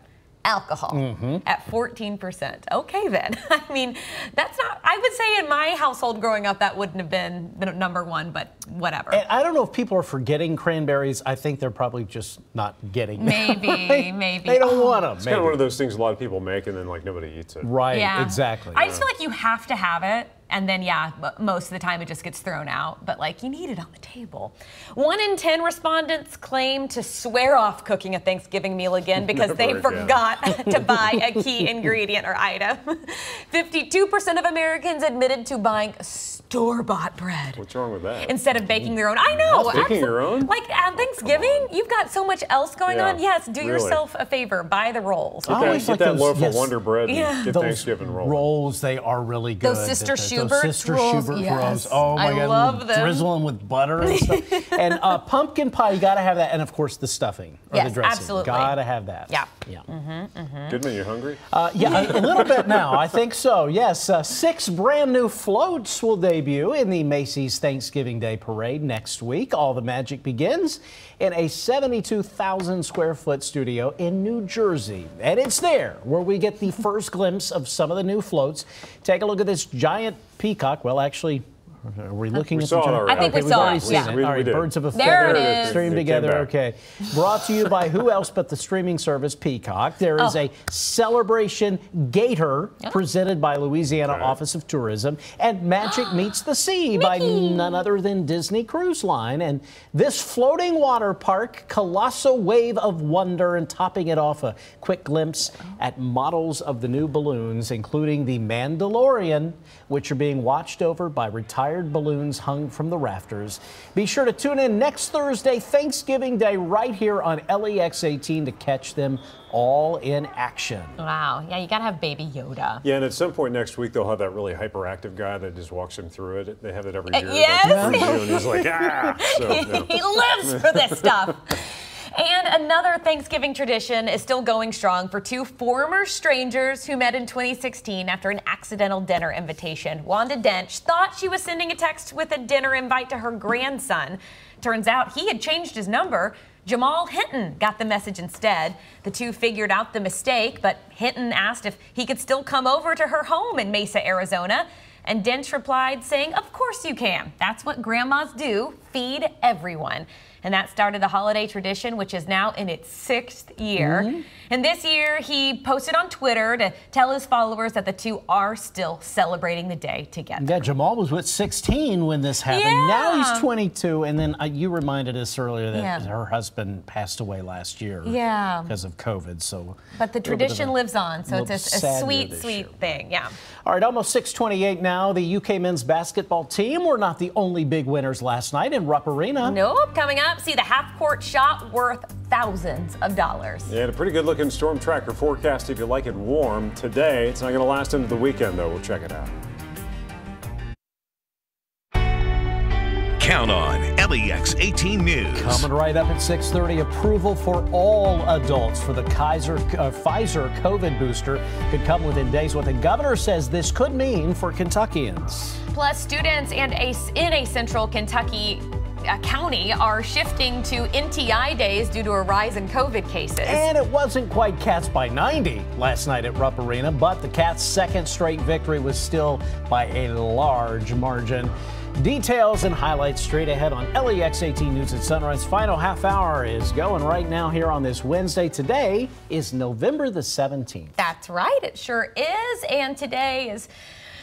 Alcohol mm-hmm. at 14%. Okay, then. I mean, that's not, I would say in my household growing up, that wouldn't have been the number one, but whatever. And I don't know if people are forgetting cranberries. I think they're probably just not getting them. Maybe, maybe. They don't Oh. want them. It's kind of one of those things a lot of people make and then like nobody eats it. Right, Yeah. exactly. I just feel like you have to have it. And then, yeah, most of the time it just gets thrown out. But like, you need it on the table. One in 10 respondents claim to swear off cooking a Thanksgiving meal again because they again. forgot to buy a key ingredient or item. 52% of Americans admitted to buying store bought bread What's wrong with that? instead of baking their own. I know. Baking your own? Like at Thanksgiving, you've got so much else going Yeah, on. Yes, do really. yourself a favor. Buy the rolls. Get I that, always get like that those- loaf yes. of Wonder Bread and Yeah. get Those Thanksgiving roll. rolls, they are really good. Those Sister The- the- Schubert Those Sister rolls, Schubert yes. rolls. Oh my I God. love them. Drizzle them with butter and stuff. and uh, pumpkin pie, you got to have that. And of course, the stuffing or Yes, the dressing. absolutely. Got to have that. Yeah. Yeah. Mm-hmm, Goodman, you hungry? Uh, yeah, a, a little bit now. I think so. Yes, uh, six brand new floats will debut in the Macy's Thanksgiving Day Parade next week. All the magic begins in a 72,000 square foot studio in New Jersey, and it's there where we get the first glimpse of some of the new floats. Take a look at this giant peacock. Well, actually. Are we looking We at saw the it already. I think okay, we saw already it, seen yeah. it. We- All we birds of a There it feather is. stream It together. Okay, brought to you by who else but the streaming service Peacock. There is Oh. a celebration gator presented by Louisiana Office of Tourism, and Magic Meets the Sea by none other than Disney Cruise Line. And this floating water park, colossal wave of wonder, and topping it off a quick glimpse oh. at models of the new balloons, including the Mandalorian, which are being watched over by retired balloons hung from the rafters. Be sure to tune in next Thursday, Thanksgiving Day, right here on LEX 18 to catch them all in action. Wow. Yeah, you got to have Baby Yoda. Yeah, and at some point next week they'll have that really hyperactive guy that just walks him through it. They have it every Uh, year. like, yes. for June. He's like, ah. So, yeah. he lives for this stuff. And another Thanksgiving tradition is still going strong for two former strangers who met in 2016 after an accidental dinner invitation. Wanda Dench thought she was sending a text with a dinner invite to her grandson. Turns out he had changed his number. Jamal Hinton got the message instead. The two figured out the mistake, but Hinton asked if he could still come over to her home in Mesa, Arizona. And Dench replied, saying, Of course you can. That's what grandmas do feed everyone. And that started the holiday tradition, which is now in its sixth year. Mm-hmm. And this year, he posted on Twitter to tell his followers that the two are still celebrating the day together. Yeah, Jamal was with 16 when this happened. Yeah. Now he's 22, and then uh, you reminded us earlier that Yeah. her husband passed away last year. Yeah. Because of COVID. So, But the a little bit of tradition lives on, so it's a, a sweet, sweet year. thing. Yeah. All right, almost 628 now. The UK men's basketball team were not the only big winners last night in Rupp Arena. Nope. Coming up, see the half court shot worth thousands of dollars. Yeah, and a pretty good looking storm tracker forecast if you like it warm. Today, it's not going to last into the weekend, though. We'll check it out. Count on LEX 18 News. Coming right up at 6:30, approval for all adults for the Kaiser uh, Pfizer COVID booster could come within days. What the governor says this could mean for Kentuckians. Plus, students and a, in a central Kentucky Uh, county are shifting to NTI days due to a rise in COVID cases. And it wasn't quite Cats by 90 last night at Rupp Arena, but the Cats' second straight victory was still by a large margin. Details and highlights straight ahead on LEX 18 News at Sunrise. Final half hour is going right now here on this Wednesday. Today is November the 17th. That's right, it sure is. And today is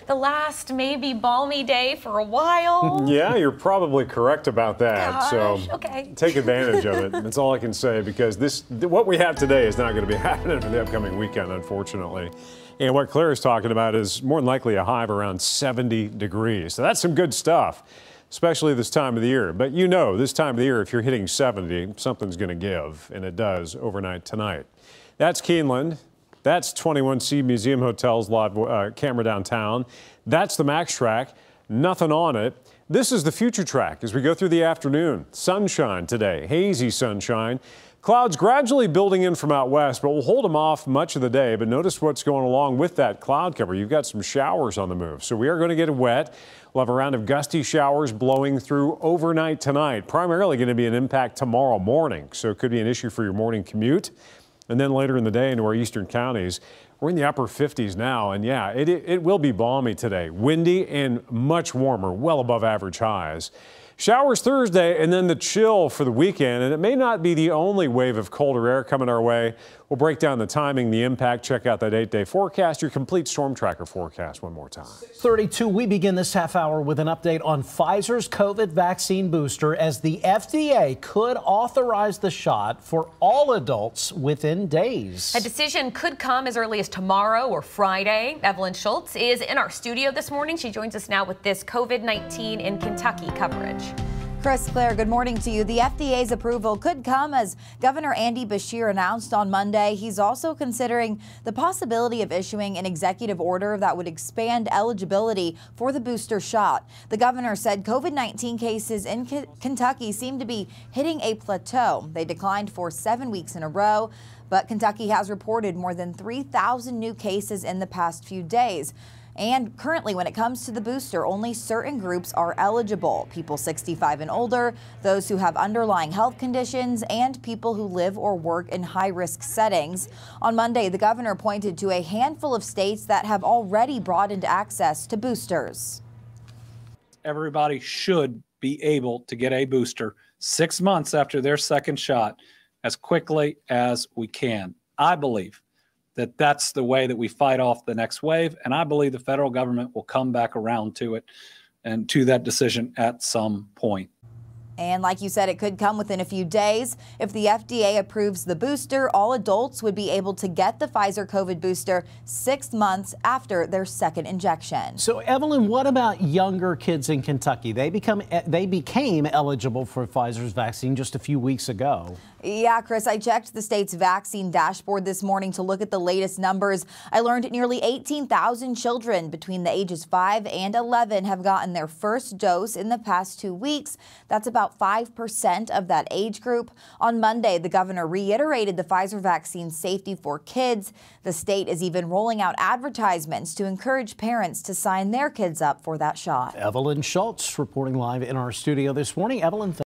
the last maybe balmy day for a while. Yeah, you're probably correct about that. Gosh, so okay. take advantage of it. That's all I can say because this what we have today is not going to be happening for the upcoming weekend, unfortunately. And what Claire is talking about is more than likely a high of around 70 degrees. So that's some good stuff, especially this time of the year. But you know, this time of the year, if you're hitting 70, something's going to give, and it does overnight tonight. That's Keeneland. That's 21C Museum Hotel's live uh, camera downtown. That's the Max track. Nothing on it. This is the future track as we go through the afternoon. Sunshine today, hazy sunshine. Clouds gradually building in from out west, but we'll hold them off much of the day. But notice what's going along with that cloud cover. You've got some showers on the move. So we are going to get wet. We'll have a round of gusty showers blowing through overnight tonight. Primarily going to be an impact tomorrow morning. So it could be an issue for your morning commute. And then later in the day into our eastern counties, we're in the upper 50s now. And yeah, it, it will be balmy today. Windy and much warmer, well above average highs. Showers Thursday and then the chill for the weekend. And it may not be the only wave of colder air coming our way. We'll break down the timing, the impact, check out that eight day forecast, your complete storm tracker forecast one more time. 32, we begin this half hour with an update on Pfizer's COVID vaccine booster as the FDA could authorize the shot for all adults within days. A decision could come as early as tomorrow or Friday. Evelyn Schultz is in our studio this morning. She joins us now with this COVID 19 in Kentucky coverage. Chris Claire, good morning to you. The FDA's approval could come as Governor Andy Beshear announced on Monday. He's also considering the possibility of issuing an executive order that would expand eligibility for the booster shot. The governor said COVID 19 cases in K Kentucky seem to be hitting a plateau. They declined for seven weeks in a row. But Kentucky has reported more than 3,000 new cases in the past few days. And currently, when it comes to the booster, only certain groups are eligible people 65 and older, those who have underlying health conditions, and people who live or work in high risk settings. On Monday, the governor pointed to a handful of states that have already broadened access to boosters. Everybody should be able to get a booster six months after their second shot as quickly as we can. I believe that that's the way that we fight off the next wave. And I believe the federal government will come back around to it and to that decision at some point. And like you said, it could come within a few days. If the FDA approves the booster, all adults would be able to get the Pfizer COVID booster six months after their second injection. So, Evelyn, what about younger kids in Kentucky? They become eh, they became eligible for Pfizer's vaccine just a few weeks ago. Yeah, Chris, I checked the state's vaccine dashboard this morning to look at the latest numbers. I learned nearly 18,000 children between the ages 5 and 11 have gotten their first dose in the past two weeks. That's about 5% of that age group. On Monday, the governor reiterated the Pfizer vaccine's safety for kids. The state is even rolling out advertisements to encourage parents to sign their kids up for that shot. Evelyn Schultz reporting live in our studio this morning. Evelyn,